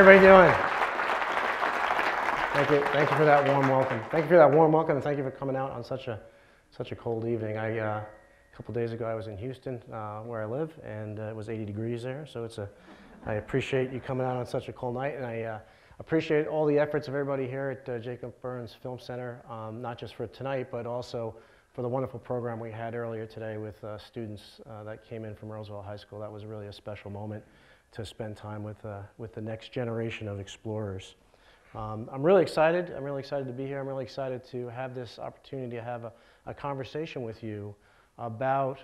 everybody doing? Thank you, thank you for that warm welcome. Thank you for that warm welcome, and thank you for coming out on such a such a cold evening. I uh, a couple days ago I was in Houston, uh, where I live, and uh, it was 80 degrees there. So it's a I appreciate you coming out on such a cold night, and I uh, appreciate all the efforts of everybody here at uh, Jacob Burns Film Center, um, not just for tonight, but also for the wonderful program we had earlier today with uh, students that came in from Roosevelt High School. That was really a special moment to spend time with, uh, with the next generation of explorers. Um, I'm really excited. I'm really excited to be here. I'm really excited to have this opportunity to have a, a conversation with you about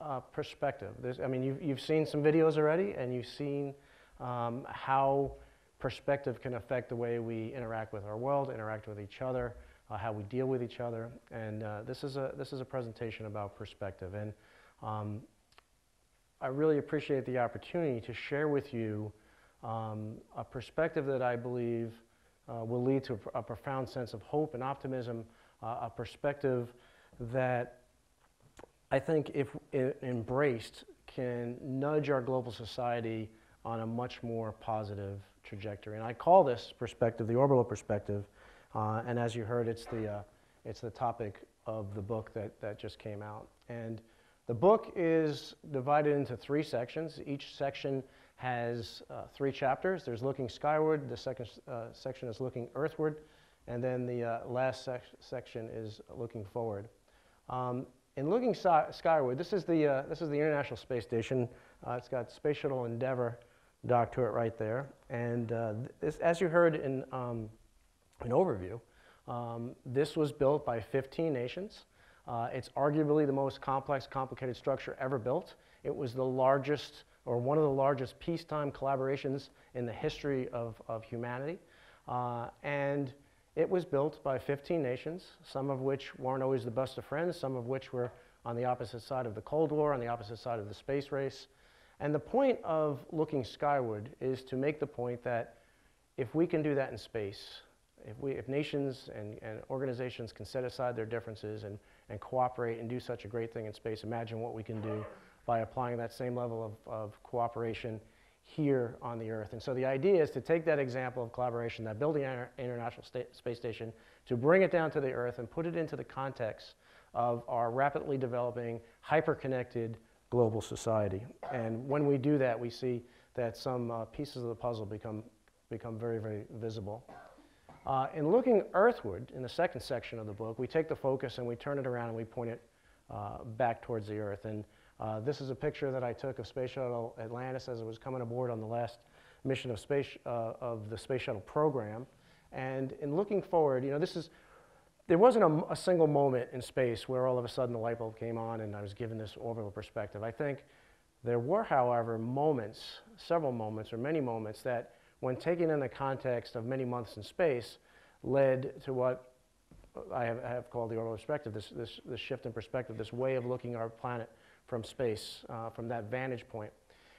uh, perspective. There's, I mean, you've, you've seen some videos already, and you've seen um, how perspective can affect the way we interact with our world, interact with each other, uh, how we deal with each other. And uh, this, is a, this is a presentation about perspective. And um, I really appreciate the opportunity to share with you um, a perspective that I believe uh, will lead to a, profound sense of hope and optimism, uh, a perspective that I think, if embraced, can nudge our global society on a much more positive trajectory. And I call this perspective the orbital perspective uh, and as you heard, it's the, uh, it's the topic of the book that, that just came out. And the book is divided into three sections. Each section has uh, three chapters. There's looking skyward, the second uh, section is looking earthward, and then the uh, last sec section is looking forward. Um, in looking skyward, this is the, uh, this is the International Space Station. it's got Space Shuttle Endeavour docked to it right there. And this, as you heard in um, an overview. Um, this was built by 15 nations. Uh, it's arguably the most complex, complicated structure ever built. It was the largest, or one of the largest peacetime collaborations in the history of, of humanity. Uh, and it was built by 15 nations, some of which weren't always the best of friends, some of which were on the opposite side of the Cold War, on the opposite side of the space race. And the point of looking skyward is to make the point that if we can do that in space, if, we, if nations and, and organizations can set aside their differences and, and cooperate and do such a great thing in space, imagine what we can do by applying that same level of, of cooperation here on the Earth. And so the idea is to take that example of collaboration, that building an International Space Station, to bring it down to the Earth and put it into the context of our rapidly developing, hyper-connected global society. And when we do that, we see that some uh, pieces of the puzzle become, become very, very visible. Uh, in looking earthward, in the second section of the book, we take the focus and we turn it around and we point it uh, back towards the Earth. And uh, this is a picture that I took of Space Shuttle Atlantis as it was coming aboard on the last mission of, space, uh, of the Space Shuttle program. And in looking forward, you know, this is, there wasn't a, a, single moment in space where all of a sudden the light bulb came on and I was given this orbital perspective. I think there were, however, moments, several moments or many moments that when taken in the context of many months in space, led to what I have, I have called the orbital perspective, this, this, this, shift in perspective, this way of looking at our planet from space, uh, from that vantage point.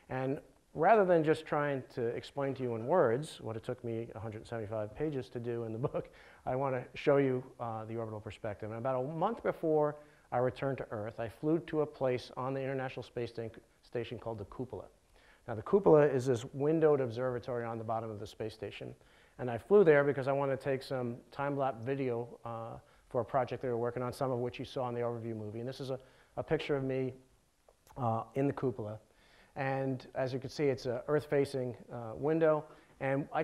And rather than just trying to explain to you in words what it took me 175 pages to do in the book, I want to show you uh, the orbital perspective. And about a month before I returned to Earth, I flew to a place on the International Space Station called the Cupola. Now, the cupola is this windowed observatory on the bottom of the space station. And I flew there because I wanted to take some time-lapse video uh, for a project they were working on, some of which you saw in the overview movie. And this is a, a picture of me uh, in the cupola. And as you can see, it's an earth-facing uh, window. And I,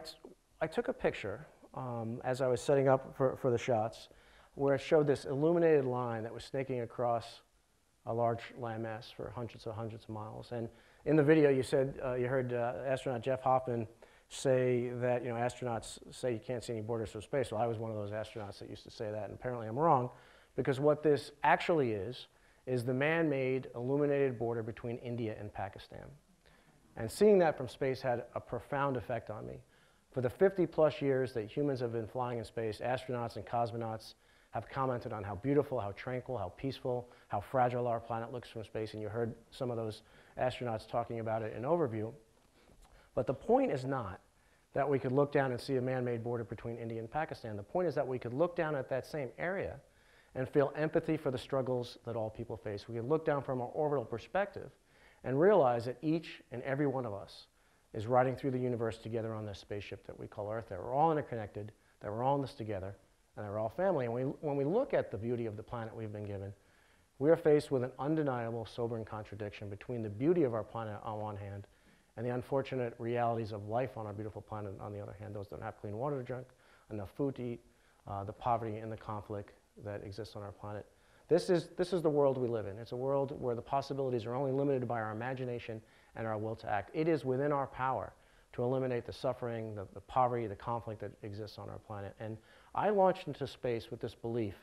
I took a picture um, as I was setting up for, for the shots where it showed this illuminated line that was snaking across a large landmass for hundreds and hundreds of miles. And in the video, you said uh, you heard uh, astronaut Jeff Hoffman say that you know astronauts say you can't see any borders from space. Well, I was one of those astronauts that used to say that, and apparently I'm wrong, because what this actually is is the man-made illuminated border between India and Pakistan. And seeing that from space had a profound effect on me. For the 50 plus years that humans have been flying in space, astronauts and cosmonauts have commented on how beautiful, how tranquil, how peaceful, how fragile our planet looks from space, and you heard some of those astronauts talking about it in overview. But the point is not that we could look down and see a man-made border between India and Pakistan. The point is that we could look down at that same area and feel empathy for the struggles that all people face. We could look down from our orbital perspective and realize that each and every one of us is riding through the universe together on this spaceship that we call Earth, that we're all interconnected, that we're all in this together, and that we're all family. And we, when we look at the beauty of the planet we've been given, we are faced with an undeniable, sobering contradiction between the beauty of our planet on one hand and the unfortunate realities of life on our beautiful planet on the other hand. Those that don't have clean water to drink, enough food to eat, uh, the poverty and the conflict that exists on our planet. This is, this is the world we live in. It's a world where the possibilities are only limited by our imagination and our will to act. It is within our power to eliminate the suffering, the, the poverty, the conflict that exists on our planet. And I launched into space with this belief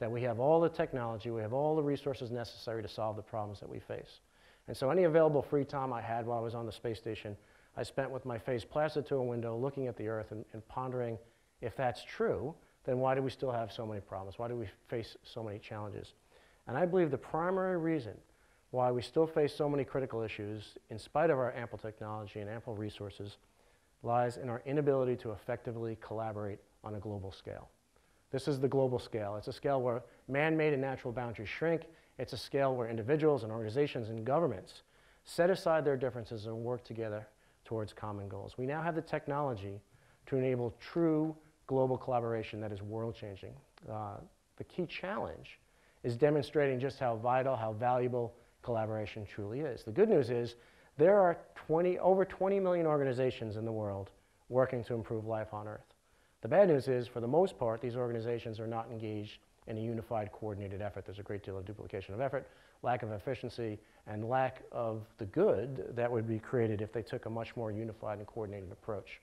that we have all the technology, we have all the resources necessary to solve the problems that we face. And so any available free time I had while I was on the space station, I spent with my face plastered to a window looking at the Earth and, and pondering if that's true, then why do we still have so many problems? Why do we face so many challenges? And I believe the primary reason why we still face so many critical issues, in spite of our ample technology and ample resources, lies in our inability to effectively collaborate on a global scale. This is the global scale. It's a scale where man-made and natural boundaries shrink. It's a scale where individuals and organizations and governments set aside their differences and work together towards common goals. We now have the technology to enable true global collaboration that is world-changing. Uh, the key challenge is demonstrating just how vital, how valuable collaboration truly is. The good news is there are 20, over 20 million organizations in the world working to improve life on Earth. The bad news is, for the most part, these organizations are not engaged in a unified, coordinated effort. There's a great deal of duplication of effort, lack of efficiency, and lack of the good that would be created if they took a much more unified and coordinated approach.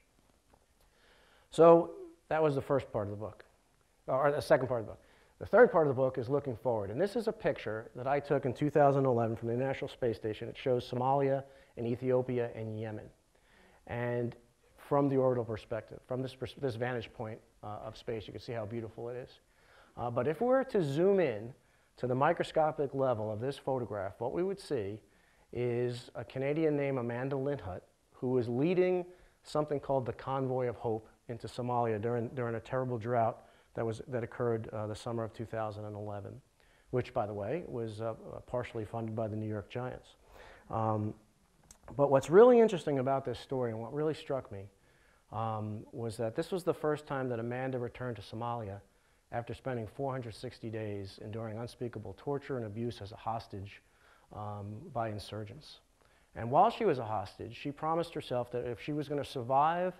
So that was the first part of the book, or the second part of the book. The third part of the book is looking forward, and this is a picture that I took in 2011 from the International Space Station. It shows Somalia and Ethiopia and Yemen. And from the orbital perspective, from this, pers this vantage point uh, of space, you can see how beautiful it is. Uh, but if we were to zoom in to the microscopic level of this photograph, what we would see is a Canadian named Amanda Lindhout, who was leading something called the Convoy of Hope into Somalia during, during a terrible drought that, was, that occurred uh, the summer of 2011, which, by the way, was uh, partially funded by the New York Giants. Um, but what's really interesting about this story and what really struck me um, was that this was the first time that Amanda returned to Somalia after spending 460 days enduring unspeakable torture and abuse as a hostage um, by insurgents. And while she was a hostage, she promised herself that if she was going to survive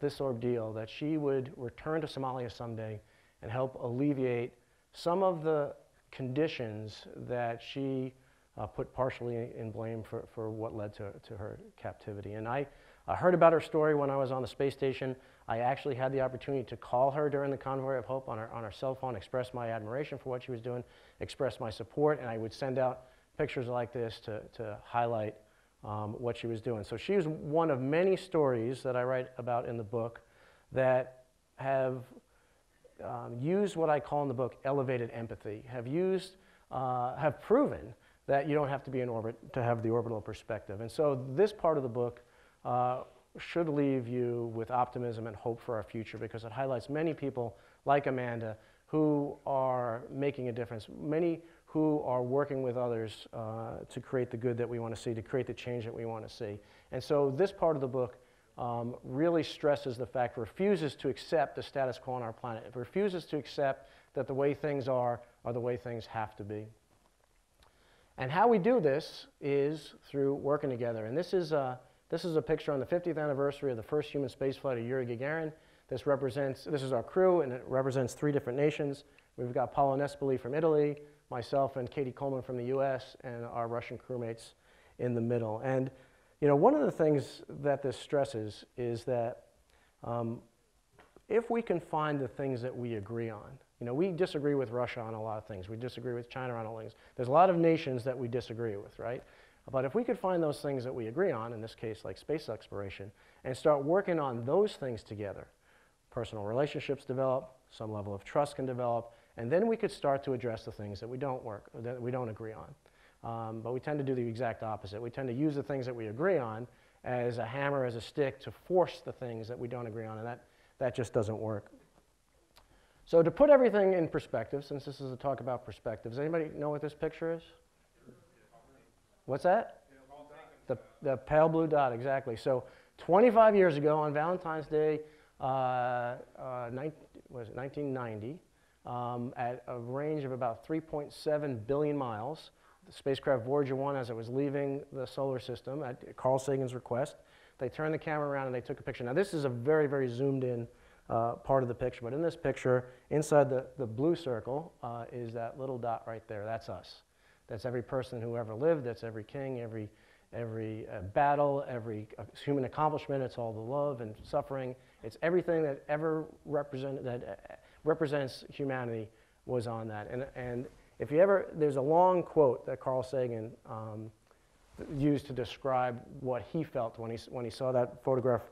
this ordeal that she would return to Somalia someday and help alleviate some of the conditions that she uh, put partially in blame for, for what led to, to her captivity. And I uh, heard about her story when I was on the space station. I actually had the opportunity to call her during the Convoy of Hope on her, on her cell phone, express my admiration for what she was doing, express my support, and I would send out pictures like this to, to highlight um, what she was doing. So she was one of many stories that I write about in the book that have um, used what I call in the book elevated empathy, have used, uh, have proven that you don't have to be in orbit to have the orbital perspective. And so this part of the book uh, should leave you with optimism and hope for our future because it highlights many people like Amanda who are making a difference. Many who are working with others uh, to create the good that we want to see, to create the change that we want to see. And so this part of the book um, really stresses the fact, refuses to accept the status quo on our planet. It refuses to accept that the way things are are the way things have to be. And how we do this is through working together. And this is, a, this is a picture on the 50th anniversary of the first human spaceflight of Yuri Gagarin. This represents, this is our crew, and it represents three different nations. We've got Paolo Nespoli from Italy, myself and Cady Coleman from the US, and our Russian crewmates in the middle. And you know, one of the things that this stresses is that um, if we can find the things that we agree on, you know, we disagree with Russia on a lot of things. We disagree with China on a lot of things. There's a lot of nations that we disagree with, right? But if we could find those things that we agree on, in this case like space exploration, and start working on those things together, personal relationships develop, some level of trust can develop, and then we could start to address the things that we don't work, that we don't agree on. Um, but we tend to do the exact opposite. We tend to use the things that we agree on as a hammer, as a stick to force the things that we don't agree on, and that, that just doesn't work. So to put everything in perspective, since this is a talk about perspective, does anybody know what this picture is? What's that? The, the pale blue dot, exactly. So 25 years ago on Valentine's Day, uh, uh, 19, was it 1990, um, at a range of about 3.7 billion miles. The spacecraft Voyager 1, as it was leaving the solar system at Carl Sagan's request, they turned the camera around and they took a picture. Now, this is a very, very zoomed in uh, part of the picture, but in this picture, inside the, the blue circle uh, is that little dot right there. That's us. That's every person who ever lived, that's every king, every, every uh, battle, every uh, human accomplishment. It's all the love and suffering. It's everything that ever represent, that uh, represents humanity was on that. And, and if you ever, there's a long quote that Carl Sagan um, used to describe what he felt when he, when he saw that photograph.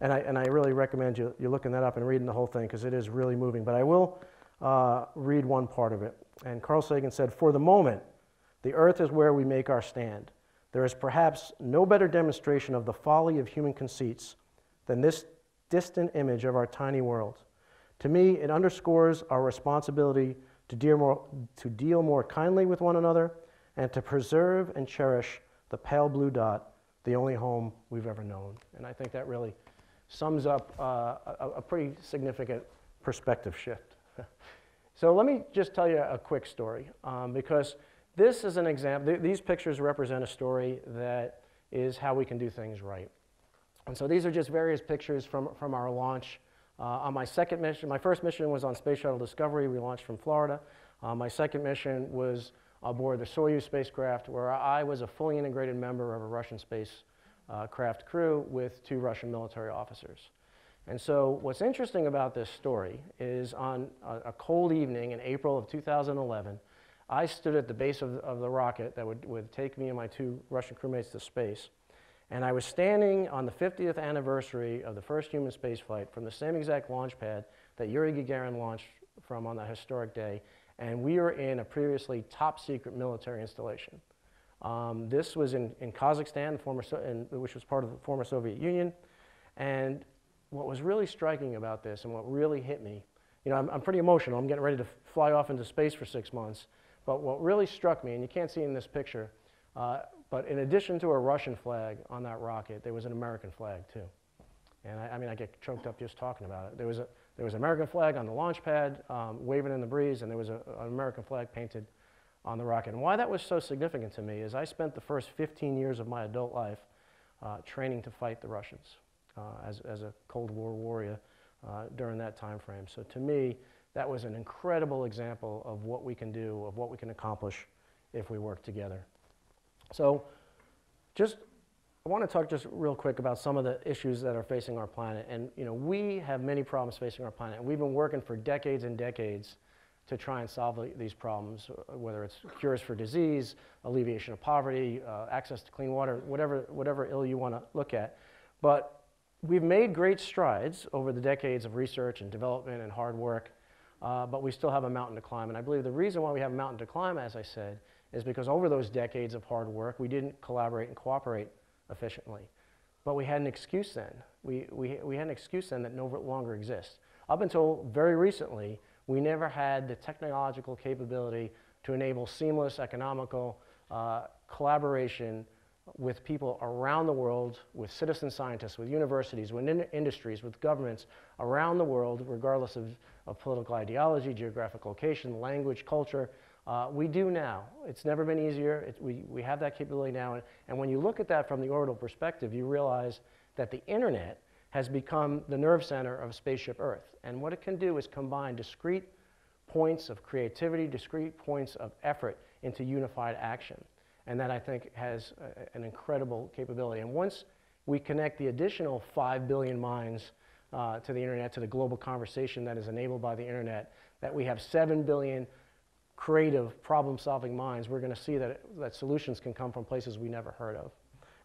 And I, and I really recommend you, you looking that up and reading the whole thing because it is really moving. But I will uh, read one part of it. And Carl Sagan said, For the moment, the earth is where we make our stand. There is perhaps no better demonstration of the folly of human conceits than this distant image of our tiny world. To me, it underscores our responsibility to deal, more, to deal more kindly with one another and to preserve and cherish the pale blue dot, the only home we've ever known. And I think that really sums up uh, a, a pretty significant perspective shift. so let me just tell you a quick story um, because this is an example, th these pictures represent a story that is how we can do things right. And so these are just various pictures from, from our launch. Uh, on my second mission, my first mission was on Space Shuttle Discovery. We launched from Florida. Uh, my second mission was aboard the Soyuz spacecraft, where I was a fully integrated member of a Russian spacecraft uh, crew with two Russian military officers. And so what's interesting about this story is on a, a cold evening in April of 2011, I stood at the base of the, of the rocket that would, would take me and my two Russian crewmates to space. And I was standing on the 50th anniversary of the first human spaceflight from the same exact launch pad that Yuri Gagarin launched from on that historic day. And we were in a previously top secret military installation. Um, this was in, in Kazakhstan, former so in, which was part of the former Soviet Union. And what was really striking about this and what really hit me, you know, I'm, I'm pretty emotional. I'm getting ready to fly off into space for six months. But what really struck me, and you can't see in this picture, uh, but in addition to a Russian flag on that rocket, there was an American flag too. And I, I, mean, I get choked up just talking about it. There was, a, there was an American flag on the launch pad um, waving in the breeze, and there was a, an American flag painted on the rocket. And why that was so significant to me is I spent the first 15 years of my adult life uh, training to fight the Russians uh, as, as a Cold War warrior uh, during that time frame. So to me, that was an incredible example of what we can do, of what we can accomplish if we work together. So just, I want to talk just real quick about some of the issues that are facing our planet. And you know, we have many problems facing our planet. And we've been working for decades and decades to try and solve these problems, whether it's cures for disease, alleviation of poverty, uh, access to clean water, whatever, whatever ill you want to look at. But we've made great strides over the decades of research and development and hard work uh, but we still have a mountain to climb. And I believe the reason why we have a mountain to climb, as I said, is because over those decades of hard work, we didn't collaborate and cooperate efficiently. But we had an excuse then. We, we, we had an excuse then that no longer exists. Up until very recently, we never had the technological capability to enable seamless, economical uh, collaboration with people around the world, with citizen scientists, with universities, with in industries, with governments around the world, regardless of, of political ideology, geographic location, language, culture. Uh, we do now. It's never been easier. It, we, we have that capability now. And, and when you look at that from the orbital perspective, you realize that the internet has become the nerve center of Spaceship Earth. And what it can do is combine discrete points of creativity, discrete points of effort into unified action. And that I think has a, an incredible capability. And once we connect the additional 5 billion minds uh, to the internet, to the global conversation that is enabled by the internet, that we have 7 billion creative problem solving minds, we're going to see that, that solutions can come from places we never heard of.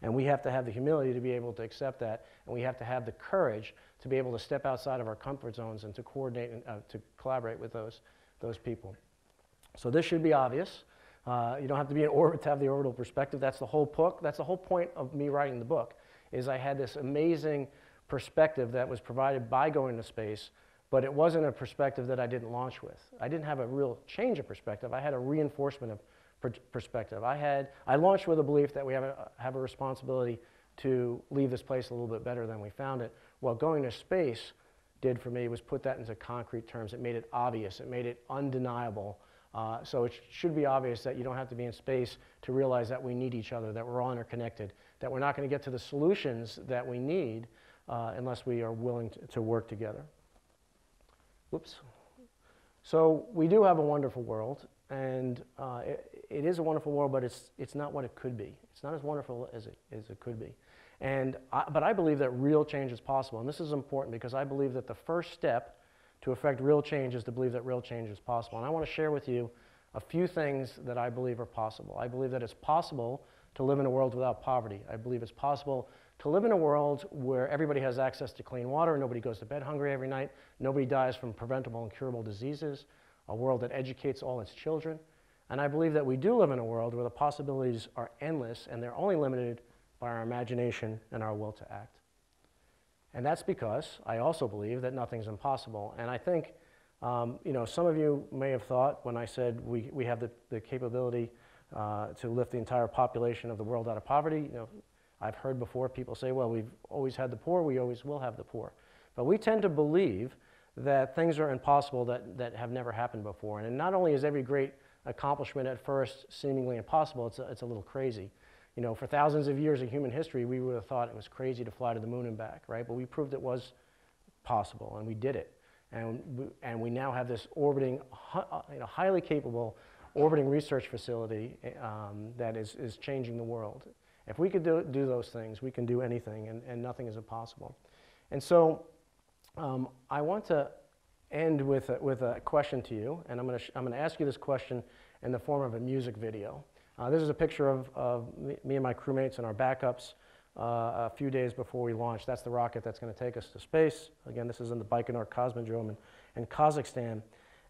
And we have to have the humility to be able to accept that, and we have to have the courage to be able to step outside of our comfort zones and to coordinate and uh, to collaborate with those, those people. So this should be obvious. Uh, you don't have to be in orbit to have the orbital perspective. That's the whole book. That's the whole point of me writing the book. Is I had this amazing perspective that was provided by going to space, but it wasn't a perspective that I didn't launch with. I didn't have a real change of perspective. I had a reinforcement of per perspective. I had I launched with a belief that we have a, have a responsibility to leave this place a little bit better than we found it. What going to space did for me was put that into concrete terms. It made it obvious, it made it undeniable. Uh, so it sh should be obvious that you don't have to be in space to realize that we need each other, that we're all interconnected, that we're not going to get to the solutions that we need uh, unless we are willing to, to work together. Whoops. So we do have a wonderful world, and uh, it, it is a wonderful world, but it's, it's not what it could be. It's not as wonderful as it, as it could be. And I, but I believe that real change is possible, and this is important because I believe that the first step to affect real change is to believe that real change is possible. And I want to share with you a few things that I believe are possible. I believe that it's possible to live in a world without poverty. I believe it's possible to live in a world where everybody has access to clean water, nobody goes to bed hungry every night, nobody dies from preventable and curable diseases, a world that educates all its children. And I believe that we do live in a world where the possibilities are endless and they're only limited by our imagination and our will to act. And that's because I also believe that nothing's impossible. And I think, um, you know, some of you may have thought when I said we, we have the, the capability uh, to lift the entire population of the world out of poverty, you know, I've heard before people say, well, we've always had the poor, we always will have the poor. But we tend to believe that things are impossible that, that have never happened before. And not only is every great accomplishment at first seemingly impossible, it's a, it's a little crazy. You know, for thousands of years in human history, we would have thought it was crazy to fly to the moon and back, right? But we proved it was possible, and we did it. And we, and we now have this orbiting, uh, you know, highly capable orbiting research facility um, that is, is changing the world. If we could do, do those things, we can do anything, and, and nothing is impossible. And so um, I want to end with a, with a question to you, and I'm going to I'm going to ask you this question in the form of a music video. Uh, this is a picture of, of me and my crewmates and our backups uh, a few days before we launch. That's the rocket that's going to take us to space. Again, this is in the Baikonur Cosmodrome in, in Kazakhstan.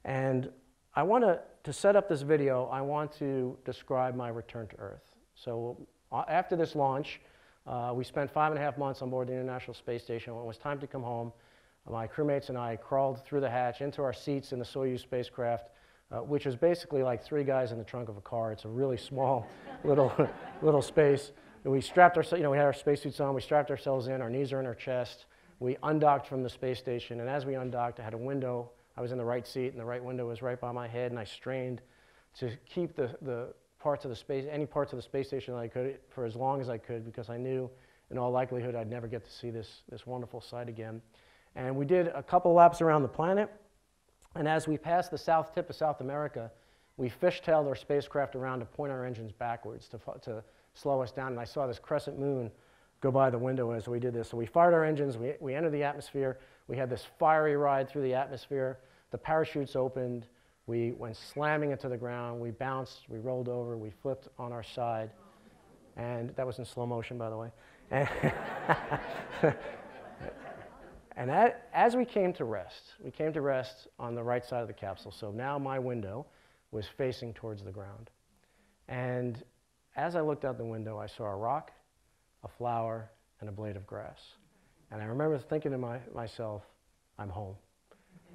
And I want to, to set up this video, I want to describe my return to Earth. So after this launch, uh, we spent five and a half months on board the International Space Station. When it was time to come home, my crewmates and I crawled through the hatch into our seats in the Soyuz spacecraft, uh, which is basically like three guys in the trunk of a car. It's a really small little, little space. And we strapped ourselves, you know, we had our spacesuits on, we strapped ourselves in, our knees are in our chest. We undocked from the space station, and as we undocked, I had a window. I was in the right seat, and the right window was right by my head, and I strained to keep the, the parts of the space, any parts of the space station that I could for as long as I could because I knew in all likelihood I'd never get to see this, this wonderful sight again. And we did a couple laps around the planet. And as we passed the south tip of South America, we fishtailed our spacecraft around to point our engines backwards to, to slow us down. And I saw this crescent moon go by the window as we did this. So we fired our engines, we, we entered the atmosphere, we had this fiery ride through the atmosphere, the parachutes opened, we went slamming into the ground. We bounced, we rolled over, we flipped on our side. And that was in slow motion, by the way. And, that, as we came to rest, we came to rest on the right side of the capsule. So now my window was facing towards the ground. And as I looked out the window, I saw a rock, a flower, and a blade of grass. And I remember thinking to my, myself, I'm home.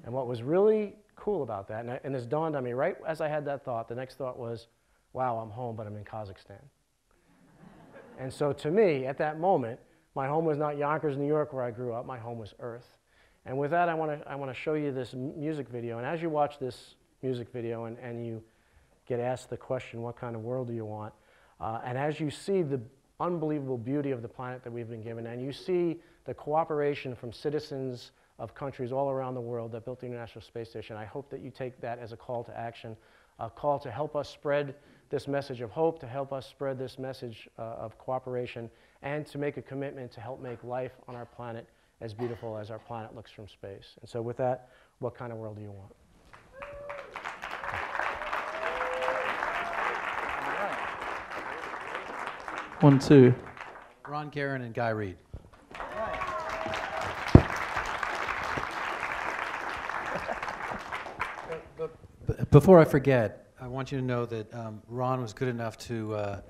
And what was really cool about that. And, I, and this dawned on me right as I had that thought. The next thought was, wow, I'm home, but I'm in Kazakhstan. and so to me, at that moment, my home was not Yonkers, New York, where I grew up. My home was Earth. And with that, I want to I want to show you this music video. And as you watch this music video and, and you get asked the question, what kind of world do you want? Uh, and as you see the unbelievable beauty of the planet that we've been given, and you see the cooperation from citizens of countries all around the world that built the International Space Station. I hope that you take that as a call to action, a call to help us spread this message of hope, to help us spread this message uh, of cooperation, and to make a commitment to help make life on our planet as beautiful as our planet looks from space. And so with that, what kind of world do you want? One, two. Ron Garan and Guy Reid. Before I forget, I want you to know that um, Ron was good enough to, uh,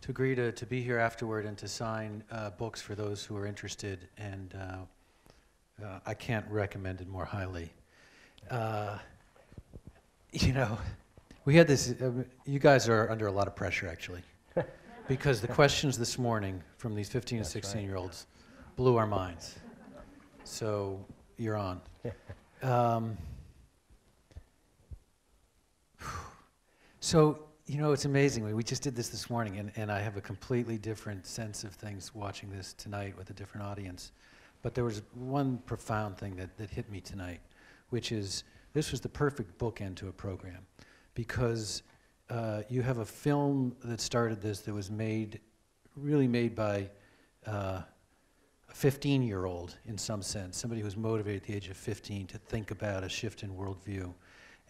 to agree to, to be here afterward and to sign uh, books for those who are interested, and uh, uh I can't recommend it more highly. Uh, you know, we had this, uh, you guys are under a lot of pressure actually. because the questions this morning from these 15 and That's right. 16 year olds blew our minds. So you're on. Um, so, you know, it's amazing. We- just did this this morning, and, and I have a completely different sense of things watching this tonight with a different audience. But there was one profound thing that, that hit me tonight, which is this was the perfect bookend to a program because uh, you have a film that started this that was made, really made by uh, a 15 year old in some sense, somebody who was motivated at the age of 15 to think about a shift in worldview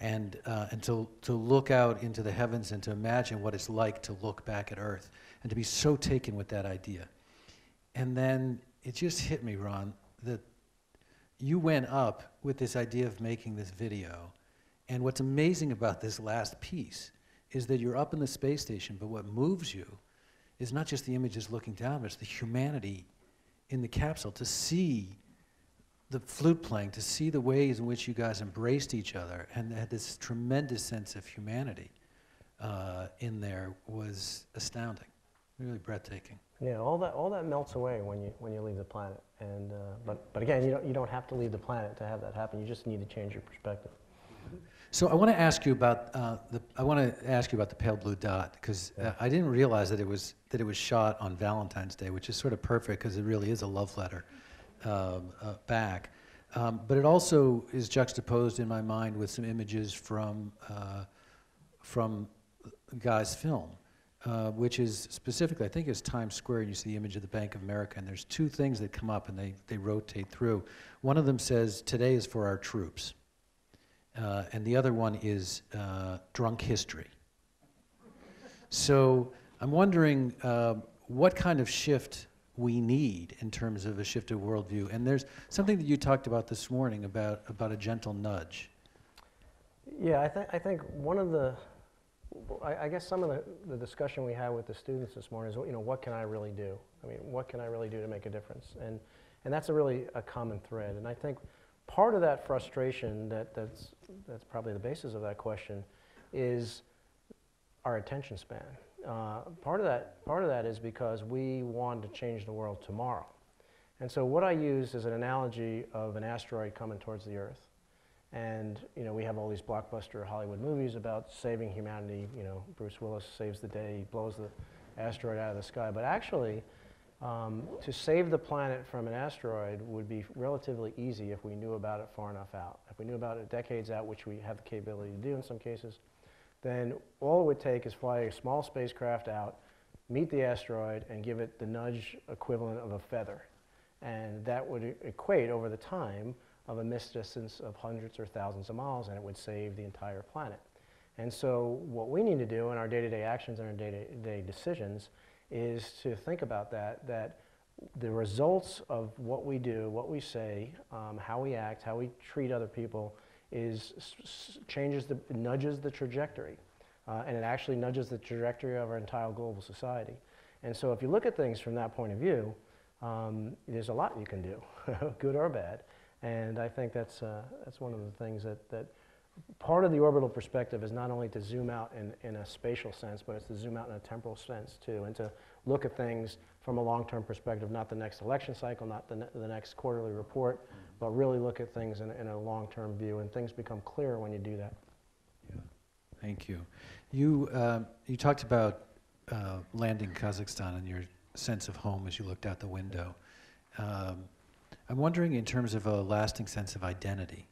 and, uh, and to, to look out into the heavens and to imagine what it's like to look back at Earth and to be so taken with that idea. And then it just hit me, Ron, that you went up with this idea of making this video. And what's amazing about this last piece is that you're up in the space station, but what moves you is not just the images looking down, but it's the humanity in the capsule to see the flute playing, to see the ways in which you guys embraced each other and had this tremendous sense of humanity uh, in there was astounding, really breathtaking. Yeah, all that all that melts away when you when you leave the planet. And uh, but but again, you don't you don't have to leave the planet to have that happen. You just need to change your perspective. So I want to ask you about uh, the. I want to ask you about the pale blue dot because uh, I didn't realize that it was that it was shot on Valentine's Day, which is sort of perfect because it really is a love letter uh, back. Um, but it also is juxtaposed in my mind with some images from uh, from Guy's film, uh, which is specifically, I think, it's Times Square. And you see the image of the Bank of America, and there's two things that come up and they they rotate through. One of them says, "Today is for our troops." uh, and the other one is uh, drunk history. So I'm wondering uh, what kind of shift we need in terms of a shift of worldview. And there's something that you talked about this morning about, about a gentle nudge. Yeah, I think I think one of the I, I guess some of the, the discussion we had with the students this morning is you know what can I really do? I mean, what can I really do to make a difference? And and that's a really a common thread. And I think part of that frustration that, that's, that's probably the basis of that question is our attention span. Uh, part, of that, part of that is because we want to change the world tomorrow. And so what I use is an analogy of an asteroid coming towards the Earth. And you know, we have all these blockbuster Hollywood movies about saving humanity. You know, Bruce Willis saves the day, he blows the asteroid out of the sky. But actually, um, to save the planet from an asteroid would be relatively easy if we knew about it far enough out. If we knew about it decades out, which we have the capability to do in some cases, then all it would take is fly a small spacecraft out, meet the asteroid, and give it the nudge equivalent of a feather. And that would equate over the time of a missed distance of hundreds or thousands of miles, and it would save the entire planet. And so, what we need to do in our day to day actions and our day to day decisions is to think about that, that the results of what we do, what we say, um, how we act, how we treat other people is changes the, nudges the trajectory. Uh, and it actually nudges the trajectory of our entire global society. And so if you look at things from that point of view, um, there's a lot you can do, good or bad. And I think that's, uh, that's one of the things that, that part of the orbital perspective is not only to zoom out in, in a spatial sense, but it's to zoom out in a temporal sense too, and to look at things from a long-term perspective, not the next election cycle, not the, ne- the next quarterly report, but really look at things in, in a long-term view, and things become clearer when you do that. Yeah, Thank you. You, um, you talked about uh, landing Kazakhstan and your sense of home as you looked out the window. Um, I'm wondering, in terms of a lasting sense of identity,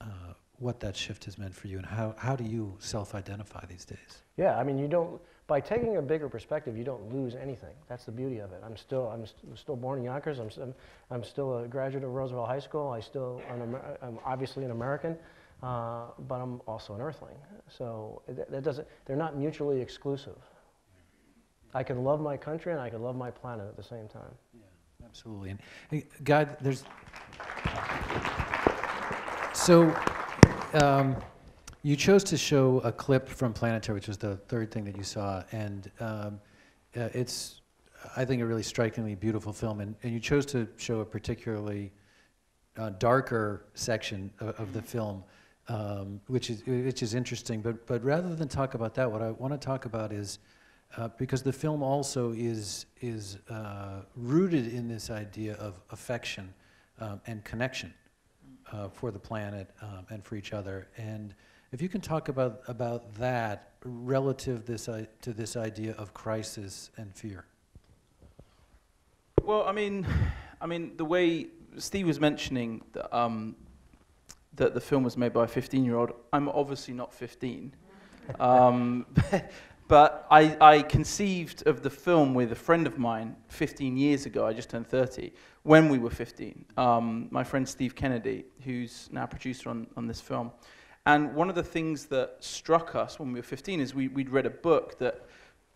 uh, what that shift has meant for you, and how, how do you self-identify these days? Yeah, I mean, you don't, by taking a bigger perspective, you don't lose anything. That's the beauty of it. I'm still, I'm, st- still born in Yonkers. I'm, I'm, I'm still a graduate of Roosevelt High School. I still, I'm, obviously an American, uh, but I'm also an Earthling. So that, that doesn't, they're not mutually exclusive. I can love my country and I can love my planet at the same time. Yeah, absolutely. And Guy, there's so um, you chose to show a clip from Planetary, which was the third thing that you saw, and um, uh, it's I think a really strikingly beautiful film. And, and you chose to show a particularly uh, darker section of, of the film, um, which is which is interesting. But but rather than talk about that, what I want to talk about is uh, because the film also is, is uh, rooted in this idea of affection um, and connection uh, for the planet um, and for each other. And if you can talk about, about that relative this, i- to this idea of crisis and fear. Well, I mean, I mean, the way Steve was mentioning that, um, that the film was made by a 15-year-old, I'm obviously not 15. Um, but I, I conceived of the film with a friend of mine 15 years ago. I just turned 30 when we were 15. Um, my friend Steve Kennedy, who's now producer on, on this film. And one of the things that struck us when we were 15 is we, we'd read a book that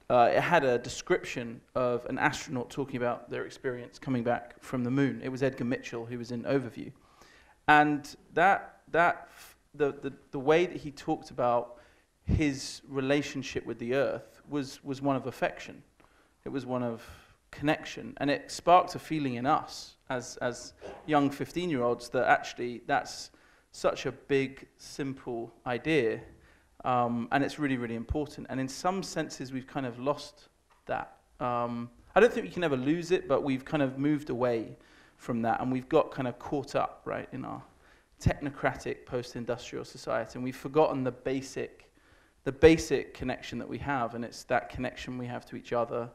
uh, it had a description of an astronaut talking about their experience coming back from the moon. It was Edgar Mitchell who was in Overview. And that, that the, the, the way that he talked about his relationship with the earth was, was one of affection. It was one of connection. And it sparked a feeling in us as, as young 15 year olds that actually that's such a big, simple idea. Um, and it's really, really important. And in some senses, we've kind of lost that. Um, I don't think we can ever lose it, but we've kind of moved away from that. And we've got kind of caught up, right, in our technocratic post-industrial society. And we've forgotten the basic, the basic connection that we have. And it's that connection we have to each other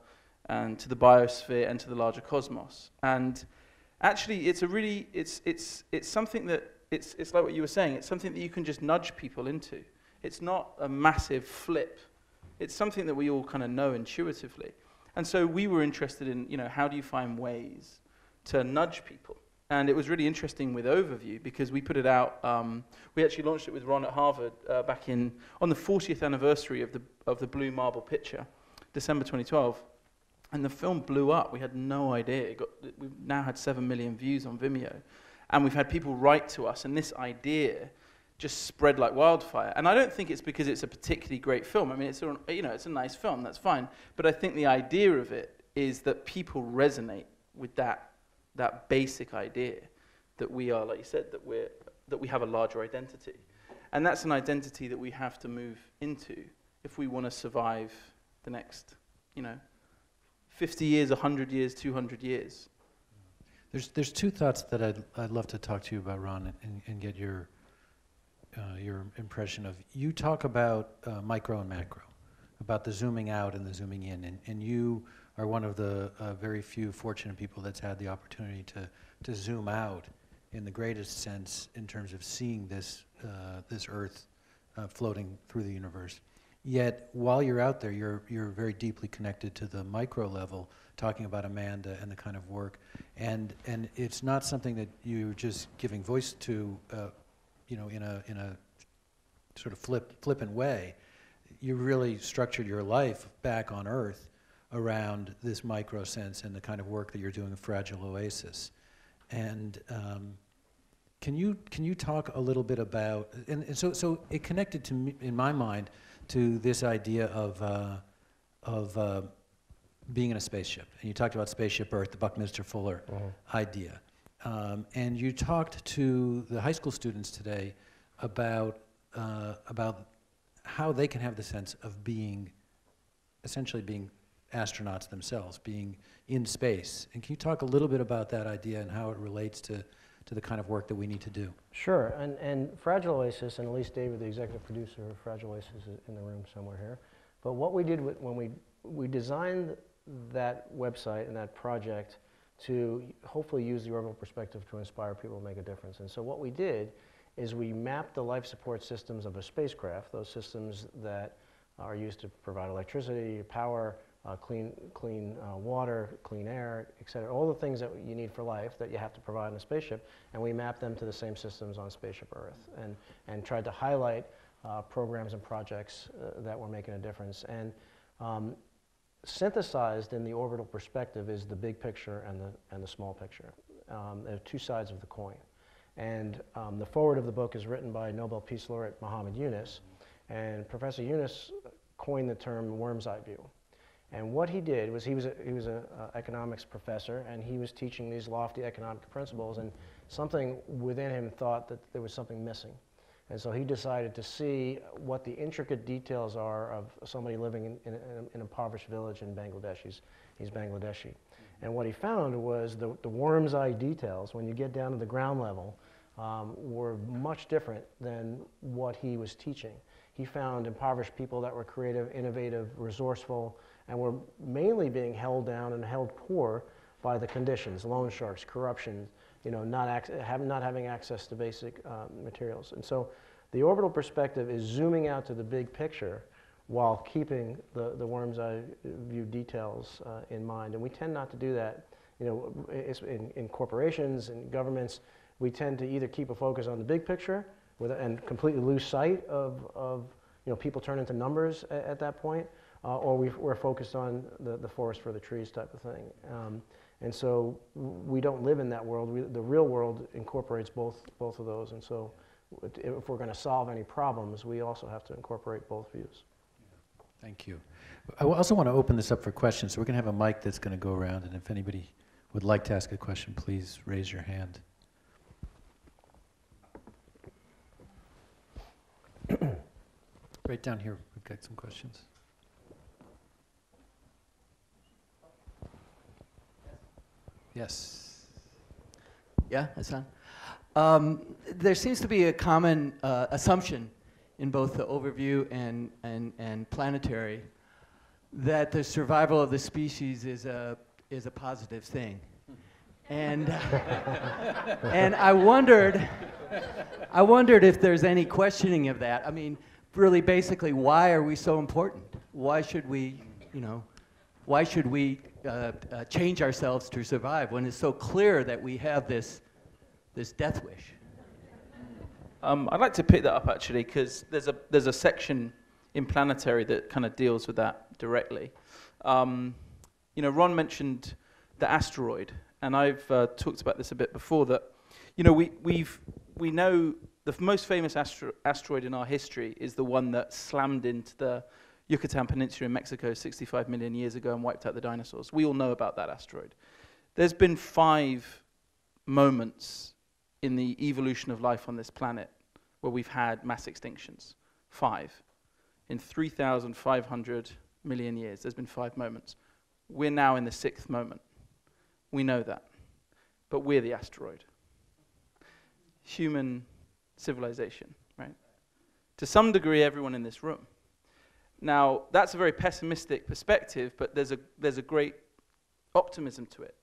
and to the biosphere and to the larger cosmos. And actually, it's a really, it's, it's, it's something that, it's, it's like what you were saying, it's something that you can just nudge people into. It's not a massive flip. It's something that we all kind of know intuitively. And so we were interested in, you know, how do you find ways to nudge people? And it was really interesting with Overview because we put it out. Um, we actually launched it with Ron at Harvard uh, back in on the 40th anniversary of the of the Blue Marble picture, December 2012, and the film blew up. We had no idea. Got, we've now had seven million views on Vimeo, and we've had people write to us, and this idea just spread like wildfire. And I don't think it's because it's a particularly great film. I mean, it's a, you know, it's a nice film. That's fine. But I think the idea of it is that people resonate with that that basic idea that we are, like you said, that we're that we have a larger identity, and that's an identity that we have to move into if we want to survive the next, you know, 50 years, 100 years, 200 years. There's, there's two thoughts that I'd, I'd love to talk to you about, Ron, and, and get your, uh, your impression of. You talk about uh, micro and macro, about the zooming out and the zooming in, and, and you are one of the uh, very few fortunate people that's had the opportunity to, to zoom out in the greatest sense in terms of seeing this, uh, this Earth uh, floating through the universe. Yet, while you're out there, you're, you're very deeply connected to the micro level, talking about Amanda and the kind of work. And, and it's not something that you're just giving voice to, uh, you know, in a, in a sort of flip, flippant way. You really structured your life back on Earth around this micro sense and the kind of work that you're doing with Fragile Oasis. And um, can you can you talk a little bit about and, and so so it connected to me in my mind to this idea of uh, of uh, being in a spaceship and you talked about spaceship Earth, the Buckminster Fuller idea, um, and you talked to the high school students today about uh, about how they can have the sense of being essentially being astronauts themselves, being in space. And can you talk a little bit about that idea and how it relates to, to the kind of work that we need to do? Sure, and, and Fragile Oasis, and Elise David, the executive producer of Fragile Oasis, is in the room somewhere here. But what we did with, when we, we designed that website and that project to hopefully use the orbital perspective to inspire people to make a difference. And so what we did is we mapped the life support systems of a spacecraft, those systems that are used to provide electricity, power, uh, clean, clean uh, water, clean air, et cetera, all the things that you need for life that you have to provide in a spaceship, and we mapped them to the same systems on Spaceship Earth, and, and tried to highlight uh, programs and projects uh, that were making a difference. And um, synthesized in the orbital perspective is the big picture and the, and the small picture. Um, they're two sides of the coin. And um, the foreword of the book is written by Nobel Peace Laureate Muhammad Yunus, and Professor Yunus coined the term worm's eye view. And what he did was he was he was an economics professor, and he was teaching these lofty economic principles, and something within him thought that there was something missing. And so he decided to see what the intricate details are of somebody living in, in, in an impoverished village in Bangladesh. He's, he's Bangladeshi. And what he found was the, the worm's eye details, when you get down to the ground level, um, were much different than what he was teaching. He found impoverished people that were creative, innovative, resourceful, and were mainly being held down and held poor by the conditions, loan sharks, corruption, you know, not, ac- have, not having access to basic uh, materials. And so the orbital perspective is zooming out to the big picture while keeping the, the worm's eye view details uh, in mind. And we tend not to do that. You know, in, in corporations and governments, we tend to either keep a focus on the big picture with, and completely lose sight of, of you know, people turn into numbers at, at that point, uh, or we are focused on the, the forest for the trees type of thing. Um, and so we don't live in that world. We, the real world incorporates both, both of those. And so if we're going to solve any problems, we also have to incorporate both views. Thank you. I also want to open this up for questions. So we're going to have a mic that's going to go around, and if anybody would like to ask a question, please raise your hand. right down here, we've got some questions. Yes. Yeah, that's on. Um, there seems to be a common uh, assumption in both the overview and, and, and planetary that the survival of the species is a, is a positive thing. And, and I wondered, I wondered if there's any questioning of that. I mean, really, basically, why are we so important? Why should we, you know, why should we uh, uh, change ourselves to survive when it's so clear that we have this, this death wish? Um, I'd like to pick that up actually because there's a there's a section in Planetary that kind of deals with that directly. Um, you know, Ron mentioned the asteroid, and I've uh, talked about this a bit before. That you know we we've we know the most famous asteroid in our history is the one that slammed into the Yucatan Peninsula in Mexico 65 million years ago and wiped out the dinosaurs. We all know about that asteroid. There's been five moments in the evolution of life on this planet where we've had mass extinctions. Five. In 3,500 million years, there's been five moments. We're now in the sixth moment. We know that. But we're the asteroid. Human civilization, right? To some degree, everyone in this room. Now, that's a very pessimistic perspective, but there's a, there's a great optimism to it.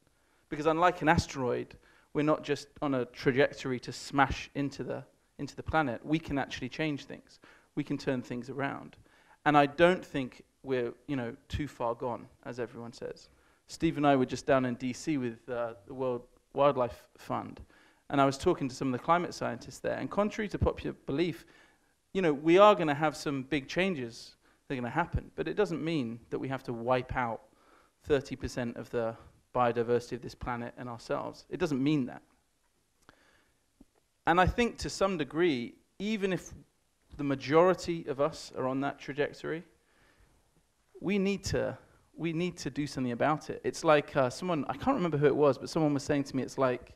Because unlike an asteroid, we're not just on a trajectory to smash into the, into the planet. We can actually change things. We can turn things around. And I don't think we're you know, too far gone, as everyone says. Steve and I were just down in DC with uh, the World Wildlife Fund, and I was talking to some of the climate scientists there. And contrary to popular belief, you know, we are going to have some big changes that are going to happen, but it doesn't mean that we have to wipe out 30% of the biodiversity of this planet and ourselves. It doesn't mean that. And I think to some degree, even if the majority of us are on that trajectory, we need to we need to do something about it. It's like uh, someone I can't remember who it was, but someone was saying to me, it's like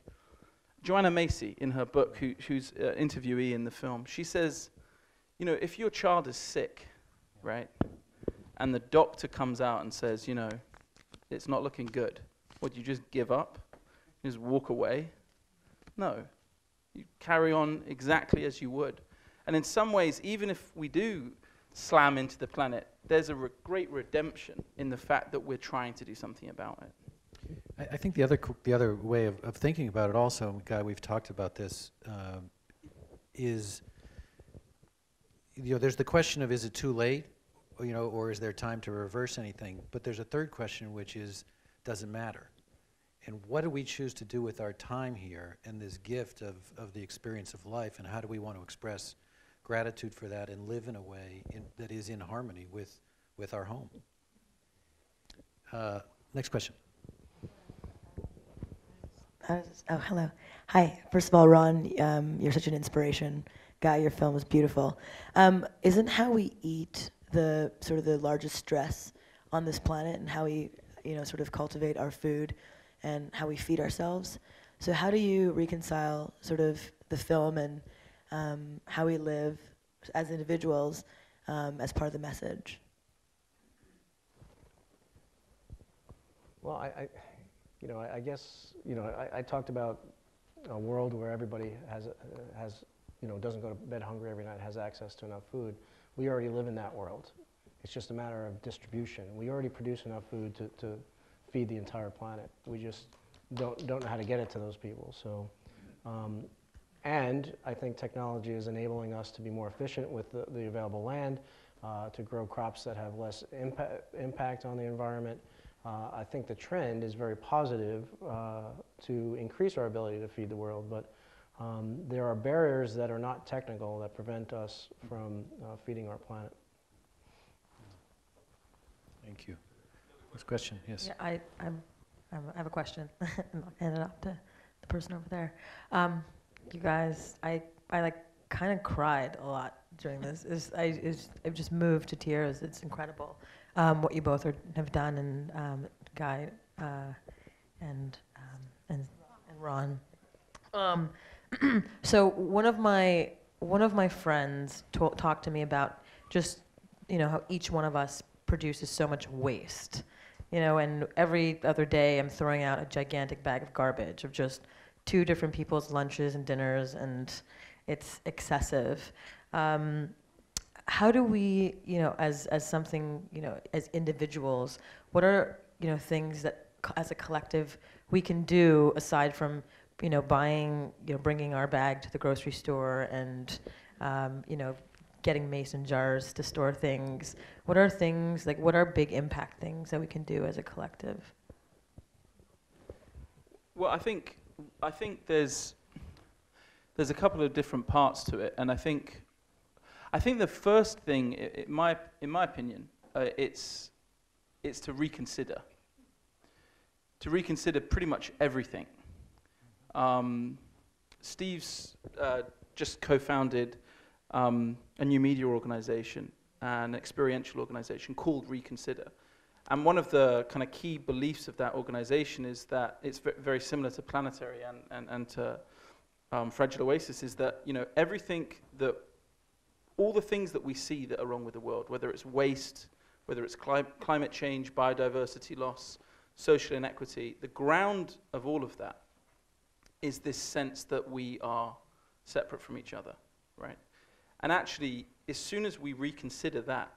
Joanna Macy in her book, who, who's uh, interviewee in the film. She says, you know, if your child is sick, right, and the doctor comes out and says, you know, it's not looking good, would you just give up? Just walk away? No. You carry on exactly as you would. And in some ways, even if we do slam into the planet, there's a re- great redemption in the fact that we're trying to do something about it. I, I think the other the other way of, of thinking about it, also, Guy, we've talked about this, um, is you know, there's the question of is it too late, you know, or is there time to reverse anything? But there's a third question, which is, does it matter? And what do we choose to do with our time here and this gift of, of the experience of life, and how do we want to express gratitude for that and live in a way in, that is in harmony with, with our home? Uh, next question. Oh, hello. Hi. First of all, Ron, um, you're such an inspiration. Guy, your film is beautiful. Um, isn't how we eat the sort of the largest stress on this planet, and how we, you know, sort of cultivate our food, and how we feed ourselves? So, how do you reconcile sort of the film and um, how we live as individuals um, as part of the message. Well, I, I you know, I, I guess, you know, I, I talked about a world where everybody has, uh, has, you know, doesn't go to bed hungry every night, has access to enough food. We already live in that world. It's just a matter of distribution. We already produce enough food to, to feed the entire planet. We just don't, don't know how to get it to those people. So, um, and I think technology is enabling us to be more efficient with the, the available land, uh, to grow crops that have less impa- impact on the environment. Uh, I think the trend is very positive uh, to increase our ability to feed the world, but um, there are barriers that are not technical that prevent us from uh, feeding our planet. Thank you. Next question, yes. Yeah, I, I'm, I'm, I have a question. and I'll hand it off to the person over there. Um, you guys, I, I like kind of cried a lot during this. It's, I, it's, I've just moved to tears. It's incredible um, what you both are, have done, and um, Guy uh, and, um, and and Ron. So one of my one of my friends talked to me about just you know how each one of us produces so much waste you know, and every other day I'm throwing out a gigantic bag of garbage of just two different people's lunches and dinners, and it's excessive. Um, how do we, you know, as as something, you know, as individuals, what are you know things that as a collective we can do aside from, you know, buying, you know, bringing our bag to the grocery store and, um, you know, getting mason jars to store things. What are things like what are big impact things that we can do as a collective? Well, I think I think there's there's a couple of different parts to it, and I think I think the first thing, i i my in my opinion, uh, it's it's to reconsider. To reconsider pretty much everything. Um, Steve's uh, just co-founded um, a new media organization, an experiential organization called Reconsider. And one of the kind of key beliefs of that organization is that it's very similar to Planetary and, and, and to um, Fragile Oasis, is that, you know, everything that, all the things that we see that are wrong with the world, whether it's waste, whether it's cli- climate change, biodiversity loss, social inequity, the ground of all of that is this sense that we are separate from each other, right? And actually, as soon as we reconsider that,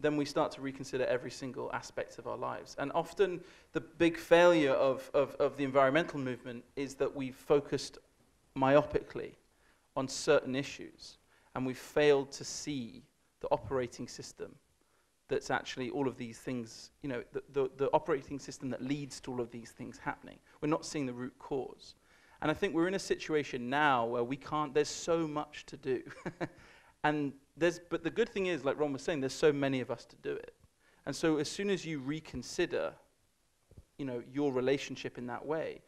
then we start to reconsider every single aspect of our lives. And often, the big failure of, of, of the environmental movement is that we've focused myopically on certain issues, and we've failed to see the operating system that's actually all of these things, you know, the, the, the operating system that leads to all of these things happening. We're not seeing the root cause. And I think we're in a situation now where we can't, there's so much to do. and there's, but the good thing is, like Ron was saying, there's so many of us to do it. And so as soon as you reconsider, you know, your relationship in that way,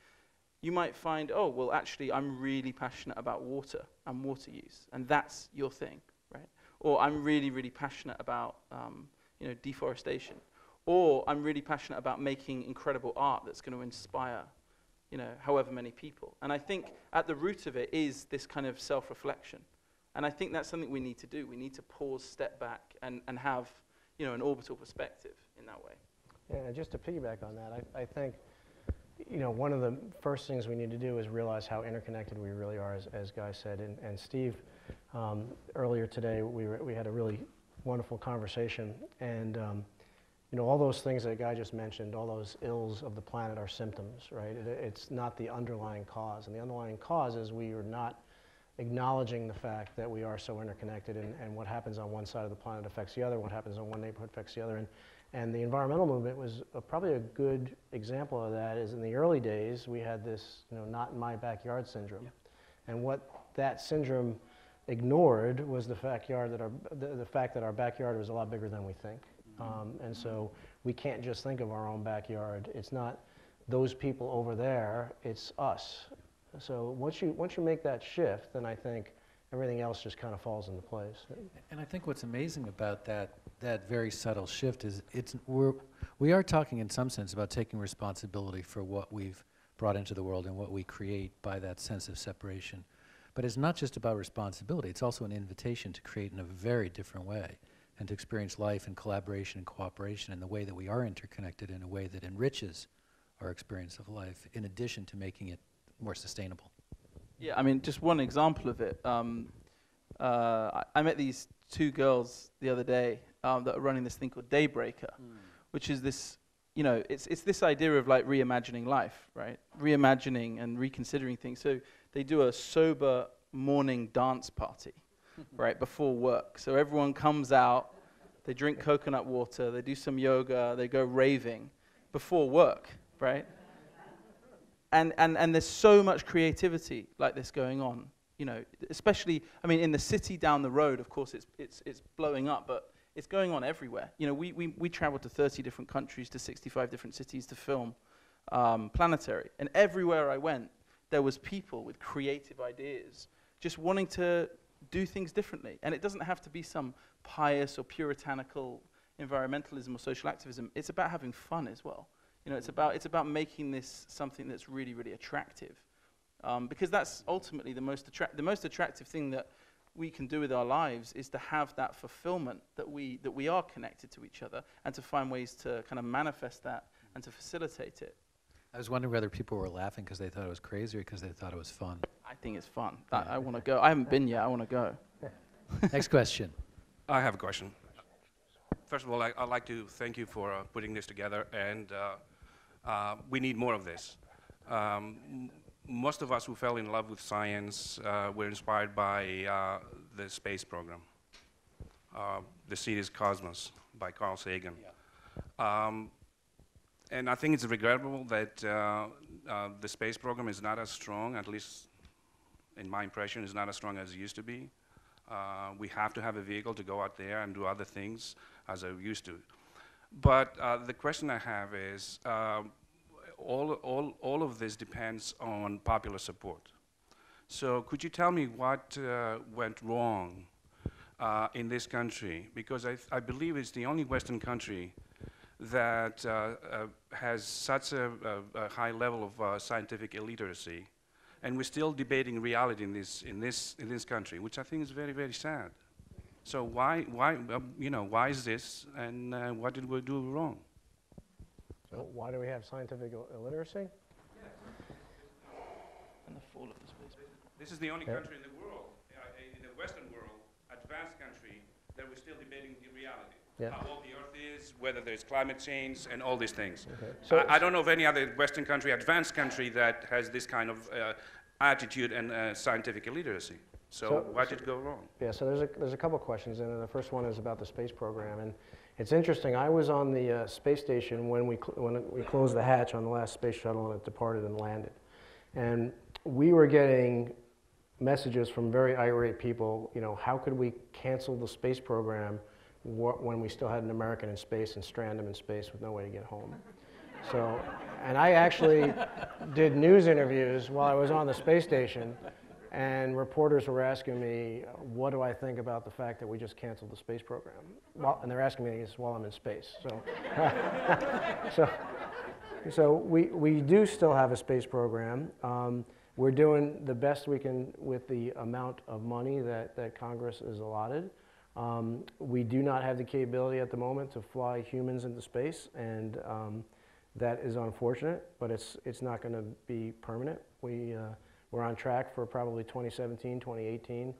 you might find, oh, well, actually, I'm really passionate about water and water use. And that's your thing, right? Or I'm really, really passionate about, um, you know, deforestation. Or I'm really passionate about making incredible art that's going to inspire you know, however many people. And I think at the root of it is this kind of self-reflection. And I think that's something we need to do. We need to pause, step back, and, and have, you know, an orbital perspective in that way. Yeah, just to piggyback on that, I, I think, you know, one of the first things we need to do is realize how interconnected we really are, as, as Guy said. And, and Steve, um, earlier today, we, were, we had a really wonderful conversation. And, um, you know, all those things that Guy just mentioned, all those ills of the planet are symptoms, right? It, it's not the underlying cause. And the underlying cause is we are not acknowledging the fact that we are so interconnected and, and what happens on one side of the planet affects the other, what happens on one neighborhood affects the other. And, and the environmental movement was a, probably a good example of that is in the early days, we had this, you know, not in my backyard syndrome. And what that syndrome ignored was the backyard that our, the, the fact that our backyard was a lot bigger than we think. Um, and so we can't just think of our own backyard. It's not those people over there, it's us. So once you, once you make that shift, then I think everything else just kind of falls into place. And I think what's amazing about that, that very subtle shift is it's, we're, we are talking in some sense about taking responsibility for what we've brought into the world and what we create by that sense of separation. But it's not just about responsibility, it's also an invitation to create in a very different way and to experience life in collaboration and cooperation in the way that we are interconnected in a way that enriches our experience of life in addition to making it more sustainable. Yeah, I mean, just one example of it. Um, uh, I, I met these two girls the other day um, that are running this thing called Daybreaker, which is this, you know, it's, it's this idea of like reimagining life, right? Reimagining and reconsidering things. So they do a sober morning dance party, right, before work. So everyone comes out, they drink coconut water, they do some yoga, they go raving before work, right? and, and, and there's so much creativity like this going on you know especially i mean in the city down the road of course it's, it's, it's blowing up but it's going on everywhere you know we, we, we traveled to 30 different countries to 65 different cities to film um, planetary and everywhere i went there was people with creative ideas just wanting to do things differently and it doesn't have to be some pious or puritanical environmentalism or social activism it's about having fun as well you know, it's about, it's about making this something that's really, really attractive. Um, because that's ultimately the most, the most attractive thing that we can do with our lives is to have that fulfillment that we, that we are connected to each other and to find ways to kind of manifest that and to facilitate it. I was wondering whether people were laughing because they thought it was crazy or because they thought it was fun. I think it's fun. I, I want to go. I haven't been yet. I want to go. Next question. I have a question. First of all, I, I'd like to thank you for uh, putting this together, and uh, uh, we need more of this. Um, m- most of us who fell in love with science uh, were inspired by uh, the space program, uh, The Seed is Cosmos by Carl Sagan. Um, and I think it's regrettable that uh, uh, the space program is not as strong, at least in my impression, is not as strong as it used to be. Uh, we have to have a vehicle to go out there and do other things as I used to. But uh, the question I have is, um, all, all, all of this depends on popular support. So could you tell me what uh, went wrong uh, in this country? Because I, I believe it's the only Western country that uh, uh, has such a, a, a high level of uh, scientific illiteracy, and we're still debating reality in this, in this, in this country, which I think is very, very sad. So why, why, um, you know, why is this, and uh, what did we do wrong? So why do we have scientific ill- illiteracy? And the fall of the space. This is the only Yeah. country in the world, uh, in the Western world, advanced country, that we're still debating the reality. Yeah. How old the Earth is, whether there's climate change, and all these things. Okay. So, I, I don't know of any other Western country, advanced country, that has this kind of uh, attitude and uh, scientific illiteracy. So, So- why did it go wrong? Yeah, so there's a, there's a couple questions, and the first one is about the space program. And it's interesting, I was on the uh, space station when we, cl- when we closed the hatch on the last space shuttle and it departed and landed. And we were getting messages from very irate people, you know, how could we cancel the space program when we still had an American in space and strand him in space with no way to get home? So, and I actually did news interviews while I was on the space station, and reporters were asking me, what do I think about the fact that we just canceled the space program? Well, and they're asking me this while I'm in space. So, so, so we, we do still have a space program. Um, we're doing the best we can with the amount of money that, that Congress is allotted. Um, we do not have the capability at the moment to fly humans into space, and um, that is unfortunate, but it's, it's not going to be permanent. We, uh, we're on track for probably 2017, 2018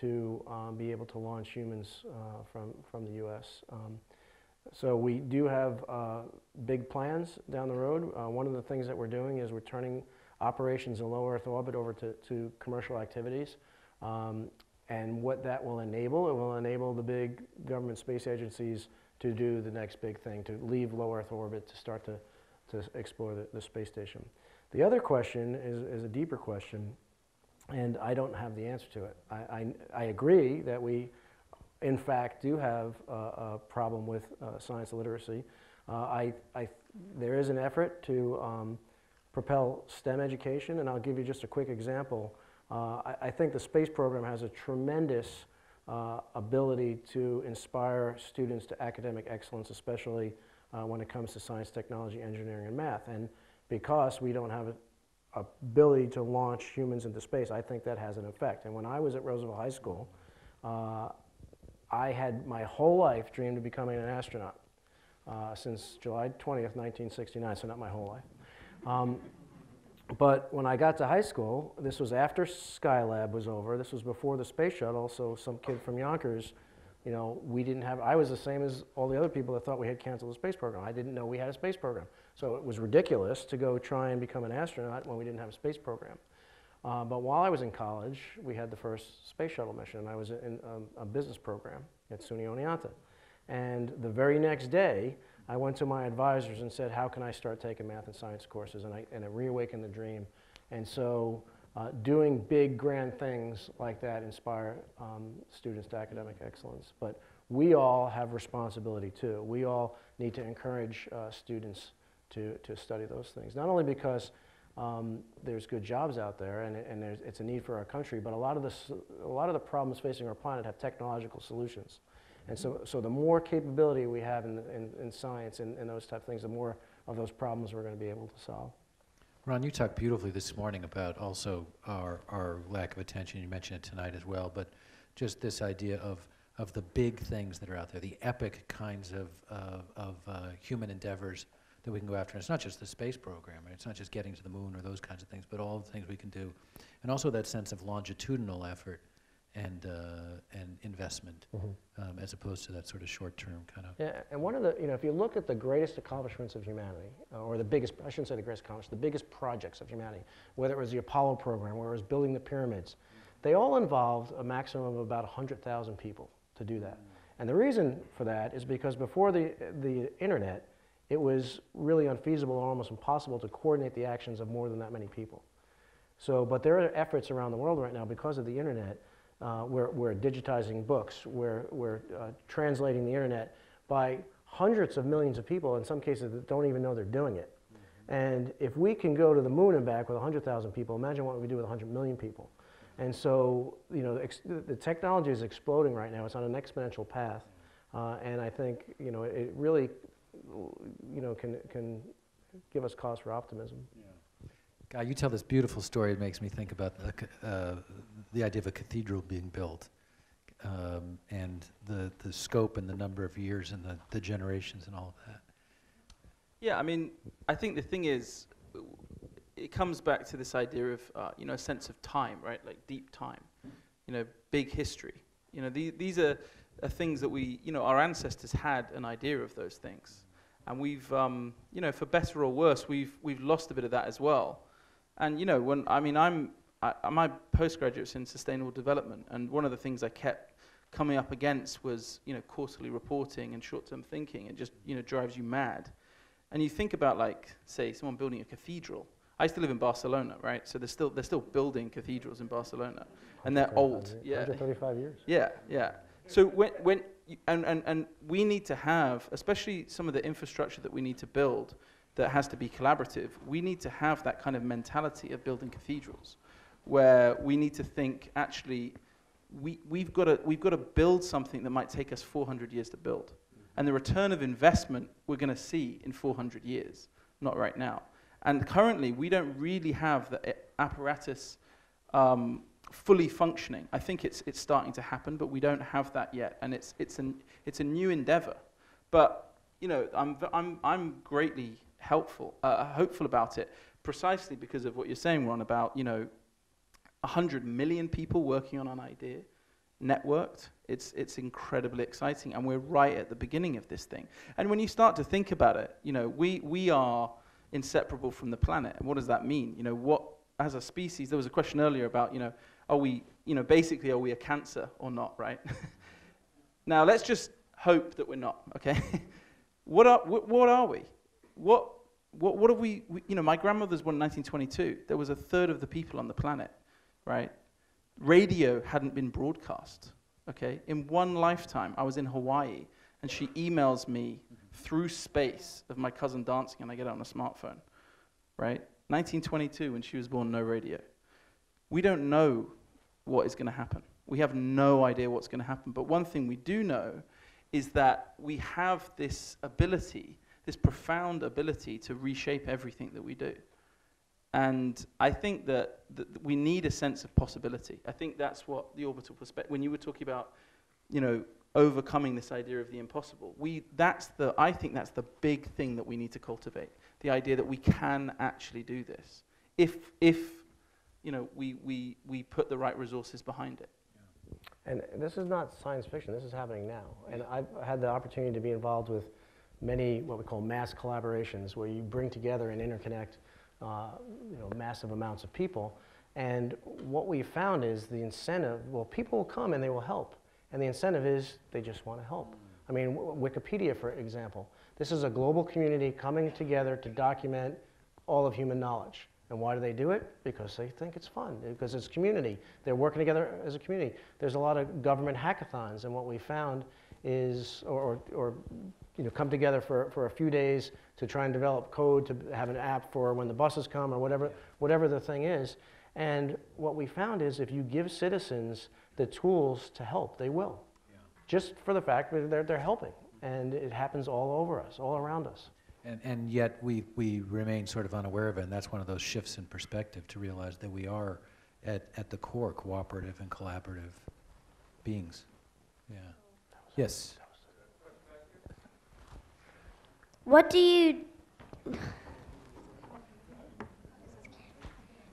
to um, be able to launch humans uh, from, from the US. Um, so we do have uh, big plans down the road. Uh, one of the things that we're doing is we're turning operations in low Earth orbit over to, to commercial activities. Um, and what that will enable, it will enable the big government space agencies to do the next big thing, to leave low Earth orbit to start to, to explore the, the space station. The other question is, is a deeper question, and I don't have the answer to it. I, I, I agree that we, in fact, do have a, a problem with uh, science literacy. Uh, I, I, there is an effort to um, propel STEM education, and I'll give you just a quick example. Uh, I, I think the space program has a tremendous uh, ability to inspire students to academic excellence, especially uh, when it comes to science, technology, engineering, and math. And because we don't have a ability to launch humans into space, I think that has an effect. And when I was at Roosevelt High School, uh, I had my whole life dreamed of becoming an astronaut uh, since July 20th, 1969, so not my whole life. Um, but when I got to high school, this was after Skylab was over. This was before the space shuttle. So some kid from Yonkers, you know, we didn't have. I was the same as all the other people that thought we had canceled the space program. I didn't know we had a space program. So it was ridiculous to go try and become an astronaut when we didn't have a space program. Uh, but while I was in college, we had the first space shuttle mission. I was in um, a business program at SUNY Oneonta. And the very next day, I went to my advisors and said, how can I start taking math and science courses? And, I, and it reawakened the dream. And so uh, doing big, grand things like that inspire um, students to academic excellence. But we all have responsibility too. We all need to encourage uh, students to, to study those things. Not only because um, there's good jobs out there and, and it's a need for our country, but a lot, of the, a lot of the problems facing our planet have technological solutions. And so, so the more capability we have in, in, in science and, and those type of things, the more of those problems we're going to be able to solve. Ron, you talked beautifully this morning about also our, our lack of attention. You mentioned it tonight as well, but just this idea of, of the big things that are out there, the epic kinds of, uh, of uh, human endeavors that we can go after. And it's not just the space program, right? it's not just getting to the moon or those kinds of things, but all the things we can do. And also that sense of longitudinal effort and, uh, and investment, Mhm. um, as opposed to that sort of short-term kind of. Yeah, and one of the, you know, if you look at the greatest accomplishments of humanity, uh, or the biggest, I shouldn't say the greatest accomplishments, the biggest projects of humanity, whether it was the Apollo program, whether it was building the pyramids, they all involved a maximum of about 100,000 people to do that. And the reason for that is because before the, the internet, it was really unfeasible or almost impossible to coordinate the actions of more than that many people. So, but there are efforts around the world right now because of the internet uh, we're, we're digitizing books, we're, we're uh, translating the internet by hundreds of millions of people, in some cases that don't even know they're doing it. And if we can go to the moon and back with 100,000 people, imagine what we do with 100 million people. And so, you know, the, the technology is exploding right now. It's on an exponential path. Uh, and I think, you know, it really, you know, can, can give us cause for optimism. Guy, you tell this beautiful story. It makes me think about the, uh, the idea of a cathedral being built um, and the, the scope and the number of years and the, the generations and all of that. Yeah, I mean, I think the thing is, it comes back to this idea of, uh, you know, a sense of time, right? Like deep time, you know, big history. You know, the, these are, are things that we, you know, our ancestors had an idea of those things. And we've, um, you know, for better or worse, we've, we've lost a bit of that as well. And, you know, when, I mean, I'm, I, my postgraduate's in sustainable development, and one of the things I kept coming up against was, you know, quarterly reporting and short-term thinking. It just, you know, drives you mad. And you think about, like, say, someone building a cathedral. I used to live in Barcelona, right? So they're still, they're still building cathedrals in Barcelona, and they're old. Yeah. 135 years. Yeah, yeah. So when, when and, and, and we need to have, especially some of the infrastructure that we need to build that has to be collaborative, we need to have that kind of mentality of building cathedrals where we need to think actually we, we've got to we've got to build something that might take us 400 years to build. And the return of investment we're going to see in 400 years not right now. And currently we don't really have the apparatus um, fully functioning. I think it's it's starting to happen but we don't have that yet. And it's it's an it's a new endeavor. But you know i'm i'm i'm greatly helpful uh, hopeful about it precisely because of what you're saying ron about you know 100 million people working on an idea, networked. It's, it's incredibly exciting, and we're right at the beginning of this thing. And when you start to think about it, you know, we, we are inseparable from the planet. And what does that mean? You know, what, as a species, there was a question earlier about, you know, are we, you know, basically, are we a cancer or not, right? now, let's just hope that we're not, okay? what, are, wh- what are we? What, what, what have we, we, you know, my grandmother's born in 1922. There was a third of the people on the planet right? Radio hadn't been broadcast, okay? In one lifetime, I was in Hawaii, and she emails me through space of my cousin dancing, and I get it on a smartphone, right? 1922, when she was born, no radio. We don't know what is going to happen. We have no idea what's going to happen. But one thing we do know is that we have this ability, this profound ability to reshape everything that we do. And I think that, that we need a sense of possibility. I think that's what the orbital perspective, when you were talking about, you know, overcoming this idea of the impossible, we, that's the, I think that's the big thing that we need to cultivate. The idea that we can actually do this. If, if you know, we, we, we put the right resources behind it. And this is not science fiction, this is happening now. And I've had the opportunity to be involved with many what we call mass collaborations, where you bring together and interconnect uh, you know, massive amounts of people. And what we found is the incentive, well, people will come and they will help. And the incentive is they just want to help. I mean, Wikipedia, for example, this is a global community coming together to document all of human knowledge. And why do they do it? Because they think it's fun, because it's community. They're working together as a community. There's a lot of government hackathons, and what we found is, or, or, you know, come together for, for a few days to try and develop code to have an app for when the buses come or whatever, whatever the thing is. And what we found is if you give citizens the tools to help, they will. Yeah. Just for the fact that they're, they're helping. And it happens all over us, all around us. And, and yet we, we remain sort of unaware of it, and that's one of those shifts in perspective to realize that we are at, at the core cooperative and collaborative beings. Yeah. Yes. What do you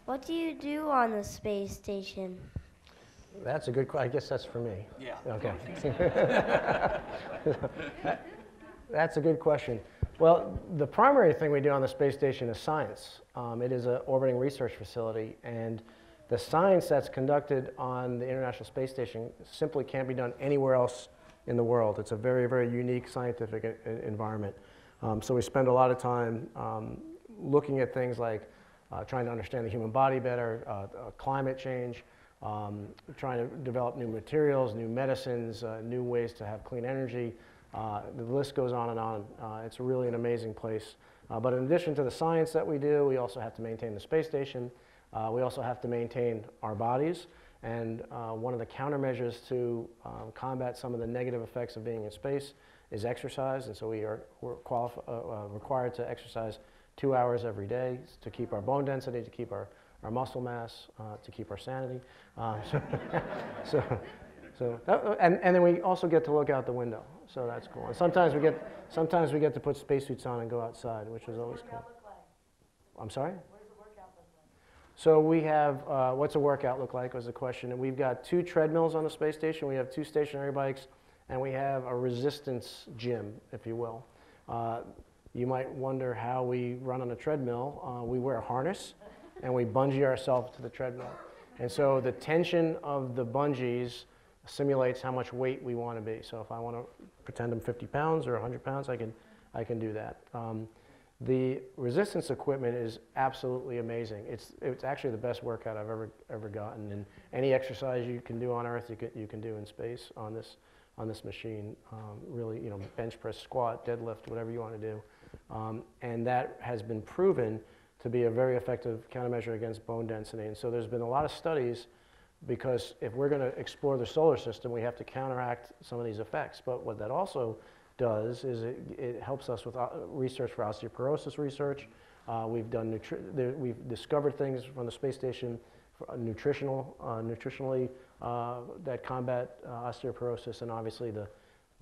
What do you do on the space station? That's a good question. I guess that's for me. Yeah. Okay. That's a good question. Well, the primary thing we do on the space station is science. Um, it is an orbiting research facility, and the science that's conducted on the International Space Station simply can't be done anywhere else in the world. It's a very, very unique scientific environment. Um, so we spend a lot of time um, looking at things like uh, trying to understand the human body better, uh, uh, climate change, um, trying to develop new materials, new medicines, uh, new ways to have clean energy. Uh, the list goes on and on. Uh, it's really an amazing place. But in addition to the science that we do, we also have to maintain the space station. We also have to maintain our bodies. And uh, one of the countermeasures to um, combat some of the negative effects of being in space is exercise. And so we are we're qualif- uh, uh, required to exercise two hours every day to keep our bone density, to keep our, our muscle mass, uh, to keep our sanity. Uh, so, so, so that, and, and then we also get to look out the window. So that's cool. And sometimes we get sometimes we get to put spacesuits on and go outside, which is always cool. I'm sorry. So we have, uh, what's a workout look like was the question. And we've got two treadmills on the space station. We have two stationary bikes, and we have a resistance gym, if you will. Uh, you might wonder how we run on a treadmill. Uh, we wear a harness, and we bungee ourselves to the treadmill. And so the tension of the bungees simulates how much weight we want to be. So if I want to pretend I'm 50 pounds or 100 pounds, I can, I can do that. Um, the resistance equipment is absolutely amazing. It's, it's actually the best workout I've ever, ever gotten. And any exercise you can do on Earth, you can, you can do in space on this, on this machine. Um, really, you know, bench press, squat, deadlift, whatever you want to do. Um, and that has been proven to be a very effective countermeasure against bone density. And so there's been a lot of studies because if we're going to explore the solar system, we have to counteract some of these effects. But what that also does is it, it helps us with uh, research for osteoporosis research. Uh, we've done we've discovered things from the space station, uh, nutritional, uh, nutritionally uh, that combat uh, osteoporosis, and obviously the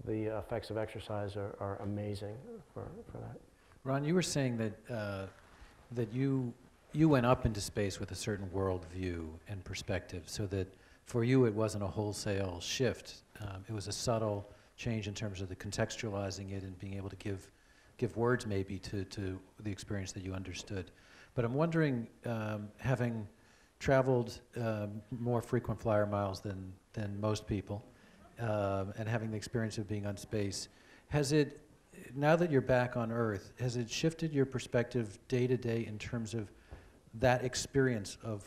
the effects of exercise are, are amazing for, for that. Ron, you were saying that, that you, you went up into space with a certain worldview and perspective, so that for you it wasn't a wholesale shift. Um, it was a subtle change in terms of the contextualizing it and being able to give, give words maybe to, to the experience that you understood. But I'm wondering, um, having traveled um, more frequent flyer miles than, than most people, um, and having the experience of being on space, has it, now that you're back on Earth, has it shifted your perspective day to day in terms of that experience of,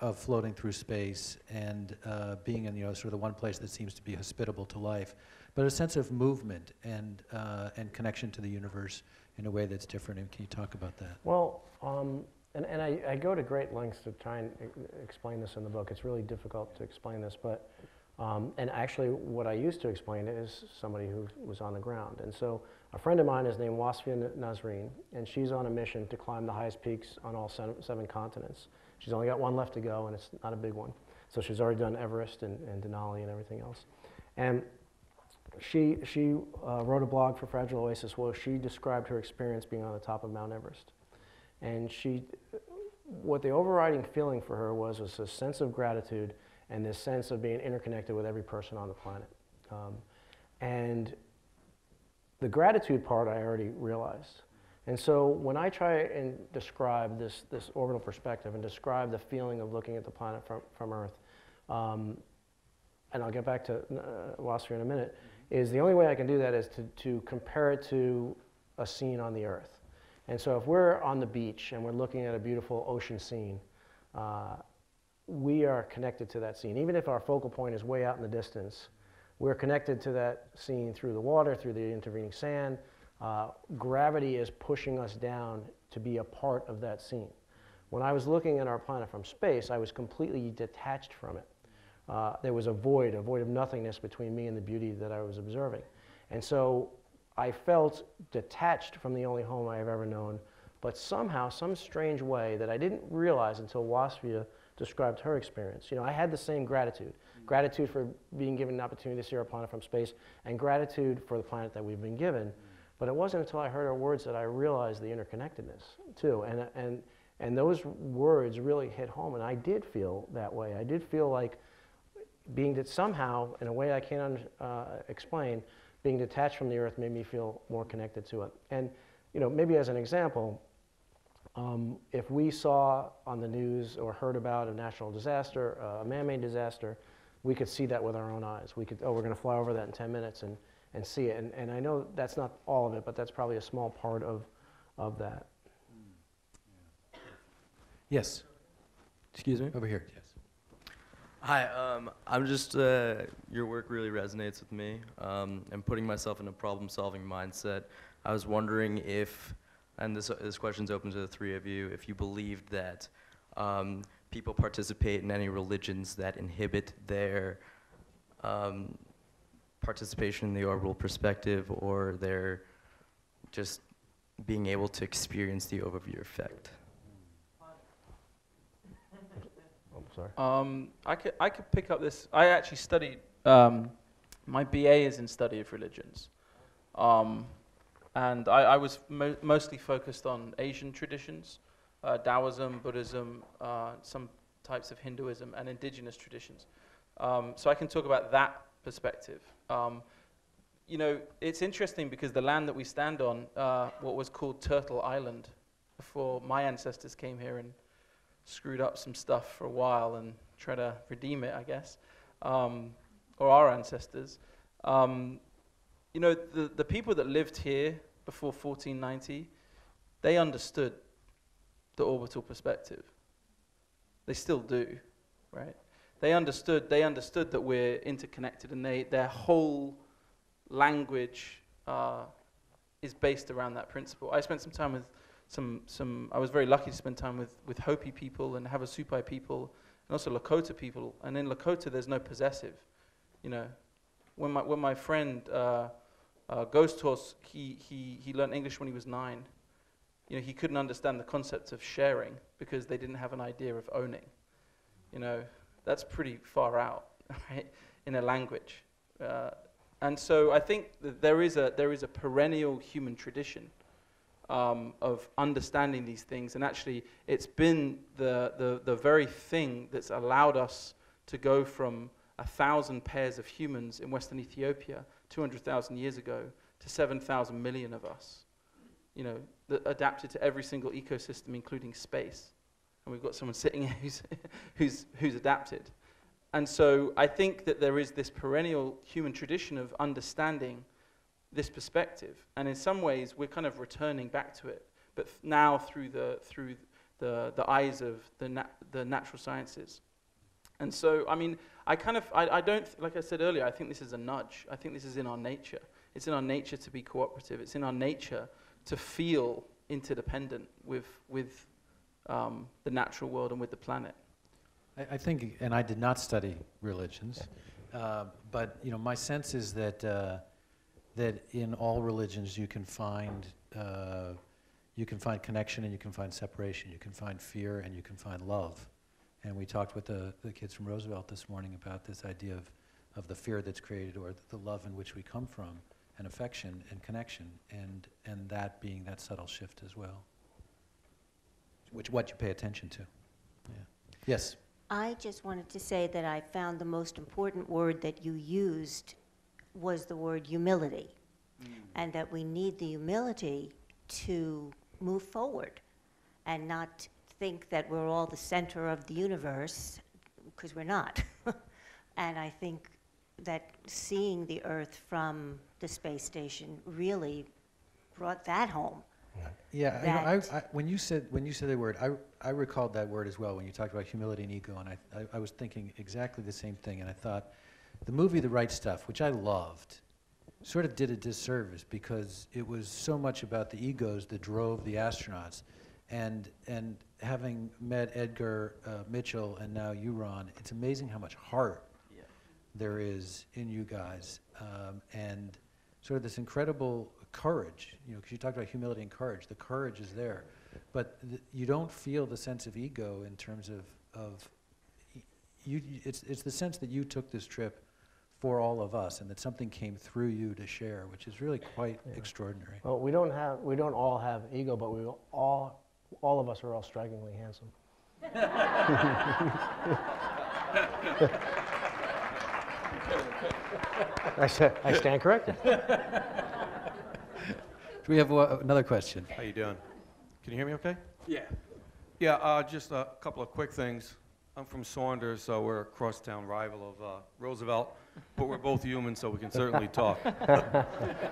of floating through space and uh, being in, you know, sort of the one place that seems to be hospitable to life, but a sense of movement and, uh, and connection to the universe in a way that's different? And can you talk about that? Well, um, and, and I, I go to great lengths to try and explain this in the book. It's really difficult to explain this, but Um, and actually, what I used to explain it is somebody who was on the ground. And so, a friend of mine is named Wasfia Nazreen, and she's on a mission to climb the highest peaks on all seven, seven continents. She's only got one left to go, and it's not a big one. So she's already done Everest and, and Denali and everything else. And she, she uh, wrote a blog for Fragile Oasis where she described her experience being on the top of Mount Everest. And she, what the overriding feeling for her was was a sense of gratitude and this sense of being interconnected with every person on the planet. Um, and the gratitude part I already realized. And so when I try and describe this, this orbital perspective and describe the feeling of looking at the planet from, from Earth, um, and I'll get back to uh, in a minute, is the only way I can do that is to, to compare it to a scene on the Earth. And so if we're on the beach and we're looking at a beautiful ocean scene, uh, we are connected to that scene. Even if our focal point is way out in the distance, we're connected to that scene through the water, through the intervening sand. Uh, gravity is pushing us down to be a part of that scene. When I was looking at our planet from space, I was completely detached from it. Uh, there was a void, a void of nothingness between me and the beauty that I was observing. And so I felt detached from the only home I have ever known, but somehow, some strange way that I didn't realize until Wasfia described her experience. You know, I had the same gratitude. Gratitude for being given an opportunity to see our planet from space, and gratitude for the planet that we've been given. But it wasn't until I heard her words that I realized the interconnectedness, too. And, and, and those words really hit home, and I did feel that way. I did feel like being that somehow, in a way I can't uh, explain, being detached from the earth made me feel more connected to it. And, you know, maybe as an example, um, if we saw on the news or heard about a natural disaster, uh, a man-made disaster, we could see that with our own eyes. We could, oh, we're going to fly over that in 10 minutes and, and see it. And, and I know that's not all of it, but that's probably a small part of, of that. Yes, Excuse me. over here. Yes. Hi. Um, I'm just uh, your work really resonates with me. Um, and putting myself in a problem-solving mindset. I was wondering if, and this this question's open to the three of you, if you believed that um, people participate in any religions that inhibit their um, participation in the orbital perspective or their just being able to experience the overview effect. Oh, sorry. Um, I could I could pick up this. I actually studied. Um, my BA is in study of religions, um, and I, I was mo- mostly focused on Asian traditions, uh, Taoism, Buddhism, uh, some types of Hinduism, and indigenous traditions. Um, so I can talk about that perspective. Um, you know, it's interesting because the land that we stand on, uh, what was called Turtle Island, before my ancestors came here and screwed up some stuff for a while and try to redeem it, I guess, um, or our ancestors. Um, you know, the, the people that lived here before 1490, they understood the orbital perspective. They still do, right? They understood, they understood that we're interconnected and they, their whole language uh, is based around that principle. I spent some time with some, some I was very lucky to spend time with, with Hopi people and Havasupai people and also Lakota people. And in Lakota, there's no possessive. You know, when my, when my friend uh, uh, Ghost Horse, he, he, he learned English when he was nine. You know, he couldn't understand the concept of sharing because they didn't have an idea of owning. You know, that's pretty far out, right, in a language. Uh, and so I think that there is a, there is a perennial human tradition um, of understanding these things. And actually, it's been the, the, the very thing that's allowed us to go from a thousand pairs of humans in Western Ethiopia 200,000 years ago to 7,000 million of us, you know, that adapted to every single ecosystem, including space. And we've got someone sitting here who's, who's, who's adapted. And so I think that there is this perennial human tradition of understanding this perspective. And in some ways, we're kind of returning back to it, but now through the, through the, the eyes of the, nat- the natural sciences. And so, I mean, I kind of, I, I don't, like I said earlier, I think this is a nudge. I think this is in our nature. It's in our nature to be cooperative. It's in our nature to feel interdependent with, with um, the natural world and with the planet. I, I think, and I did not study religions, Uh, but you know, my sense is that uh, that in all religions you can find uh, you can find connection and you can find separation. You can find fear and you can find love. And we talked with the, the kids from Roosevelt this morning about this idea of, of the fear that's created or the love in which we come from and affection and connection and, and that being that subtle shift as well. Which what you pay attention to. Yeah. Yes. I just wanted to say that I found the most important word that you used was the word humility. Mm. And that we need the humility to move forward and not think that we're all the center of the universe, because we're not. and I think that seeing the Earth from the space station really brought that home. Yeah, you know, I, I, when you said when you said the word, I, I recalled that word as well when you talked about humility and ego, and I, I, I was thinking exactly the same thing, and I thought the movie The Right Stuff, which I loved, sort of did a disservice because it was so much about the egos that drove the astronauts, and and having met Edgar uh, Mitchell and now you, Ron, it's amazing how much heart there is in you guys, um, and sort of this incredible courage. You know, because you talked about humility and courage. The courage is there, but th- you don't feel the sense of ego in terms of of y- you. It's it's the sense that you took this trip for all of us, and that something came through you to share, which is really quite Yeah. extraordinary. Well, we don't have, we don't all have ego, but we all, all of us are all strikingly handsome. I said, I stand corrected. Do we have uh, another question? How you doing? Can you hear me okay? Yeah. Yeah, uh, just a couple of quick things. I'm from Saunders, so we're a crosstown rival of uh, Roosevelt, but we're both human, so we can certainly talk.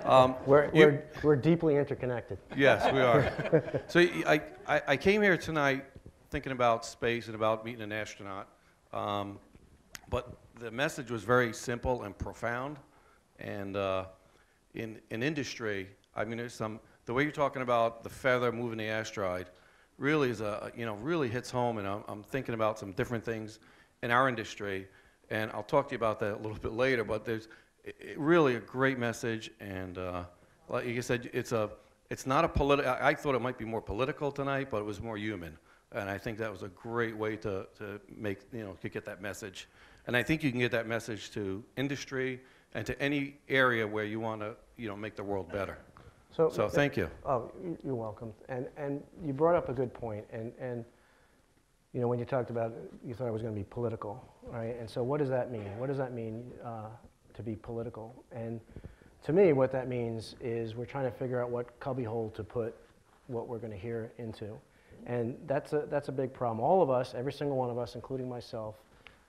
Um, We're, you- we're, we're deeply interconnected. Yes, we are. so I I came here tonight thinking about space and about meeting an astronaut, um, but the message was very simple and profound. And uh, in, in industry, I mean, there's some, the way you're talking about the feather moving the asteroid really is a, you know, really hits home. And I'm, I'm thinking about some different things in our industry. And I'll talk to you about that a little bit later, but there's i i- really a great message. And uh, like you said, it's a, it's not a political, I I thought it might be more political tonight, but it was more human. And I think that was a great way to, to make, you know, to get that message. And I think you can get that message to industry and to any area where you want to, you know, make the world better. So thank you. Oh, you're welcome. And, and you brought up a good point, and, and, you know, when you talked about, you thought it was going to be political, right? And so what does that mean? What does that mean uh, to be political? And to me, what that means is we're trying to figure out what cubbyhole to put what we're going to hear into. And that's a, that's a big problem. All of us, every single one of us, including myself,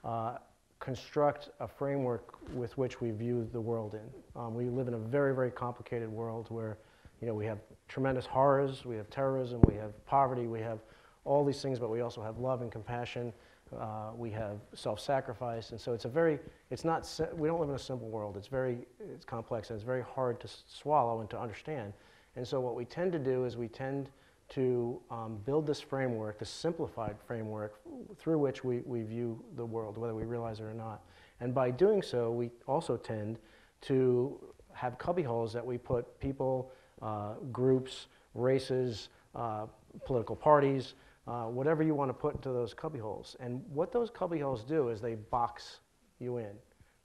uh, construct a framework with which we view the world in. Um, we live in a very, very complicated world where, you know, we have tremendous horrors, we have terrorism, we have poverty, we have all these things, but we also have love and compassion. Uh, we have self-sacrifice, and so it's a very, it's not, we don't live in a simple world. It's very, it's complex, and it's very hard to swallow and to understand. And so what we tend to do is we tend to um, build this framework, this simplified framework, through which we, we view the world, whether we realize it or not. And by doing so, we also tend to have cubbyholes that we put people, uh, groups, races, uh, political parties, uh, whatever you want to put into those cubbyholes. And what those cubbyholes do is they box you in.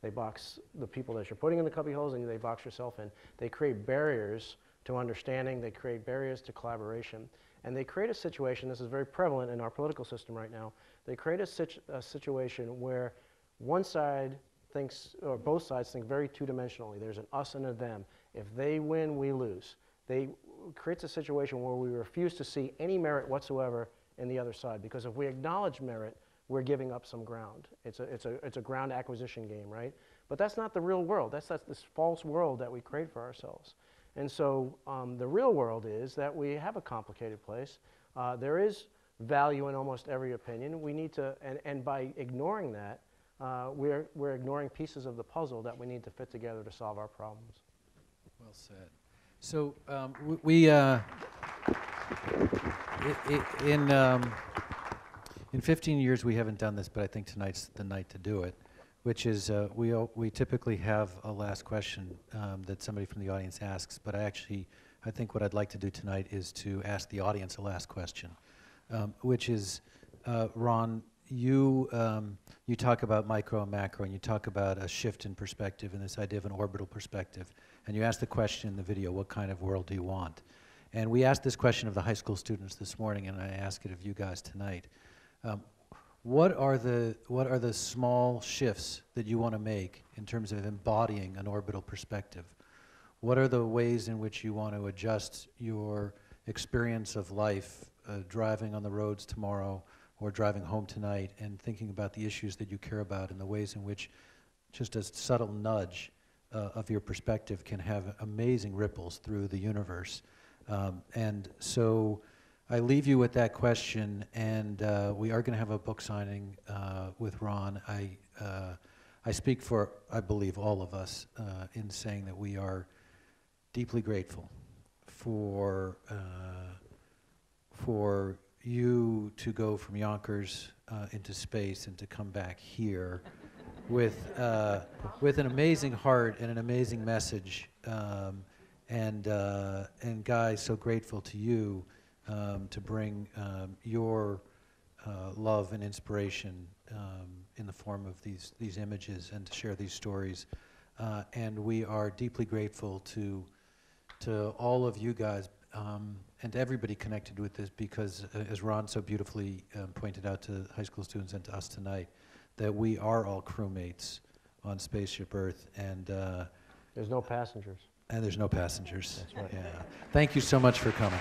They box the people that you're putting in the cubbyholes and they box yourself in. They create barriers to understanding, they create barriers to collaboration. And they create a situation, this is very prevalent in our political system right now, they create a, situ- a situation where one side thinks, or both sides think very two-dimensionally. There's an us and a them. If they win, we lose. They creates a situation where we refuse to see any merit whatsoever in the other side. Because if we acknowledge merit, we're giving up some ground. It's a, it's a, it's a ground acquisition game, right? But that's not the real world. That's, that's this false world that we create for ourselves. And so um, the real world is that we have a complicated place. Uh, there is value in almost every opinion. We need to, and, and by ignoring that, uh, we're, we're ignoring pieces of the puzzle that we need to fit together to solve our problems. Well said. So um, we, uh, in, um, in 15 years, we haven't done this, but I think tonight's the night to do it. which is uh, we, we typically have a last question um, that somebody from the audience asks, but I actually, I think what I'd like to do tonight is to ask the audience a last question, um, which is, uh, Ron, you, um, you talk about micro and macro, and you talk about a shift in perspective and this idea of an orbital perspective. And you ask the question in the video, what kind of world do you want? And we asked this question of the high school students this morning, and I ask it of you guys tonight. Um, what are the what are the small shifts that you want to make in terms of embodying an orbital perspective? What are the ways in which you want to adjust your experience of life, uh, driving on the roads tomorrow or driving home tonight, and thinking about the issues that you care about and the ways in which just a subtle nudge uh, of your perspective can have amazing ripples through the universe. Um, and so I leave you with that question, and uh, we are going to have a book signing uh, with Ron. I, uh, I speak for, I believe, all of us uh, in saying that we are deeply grateful for, uh, for you to go from Yonkers uh, into space and to come back here with, with an amazing heart and an amazing message. Um, and, uh, and Guy, so grateful to you um, to bring um, your uh, love and inspiration um, in the form of these, these images and to share these stories. Uh, and we are deeply grateful to, to all of you guys um, and everybody connected with this because, uh, as Ron so beautifully um, pointed out to high school students and to us tonight, that we are all crewmates on Spaceship Earth, and uh, There's no passengers. And there's no passengers. Right. Yeah. Thank you so much for coming.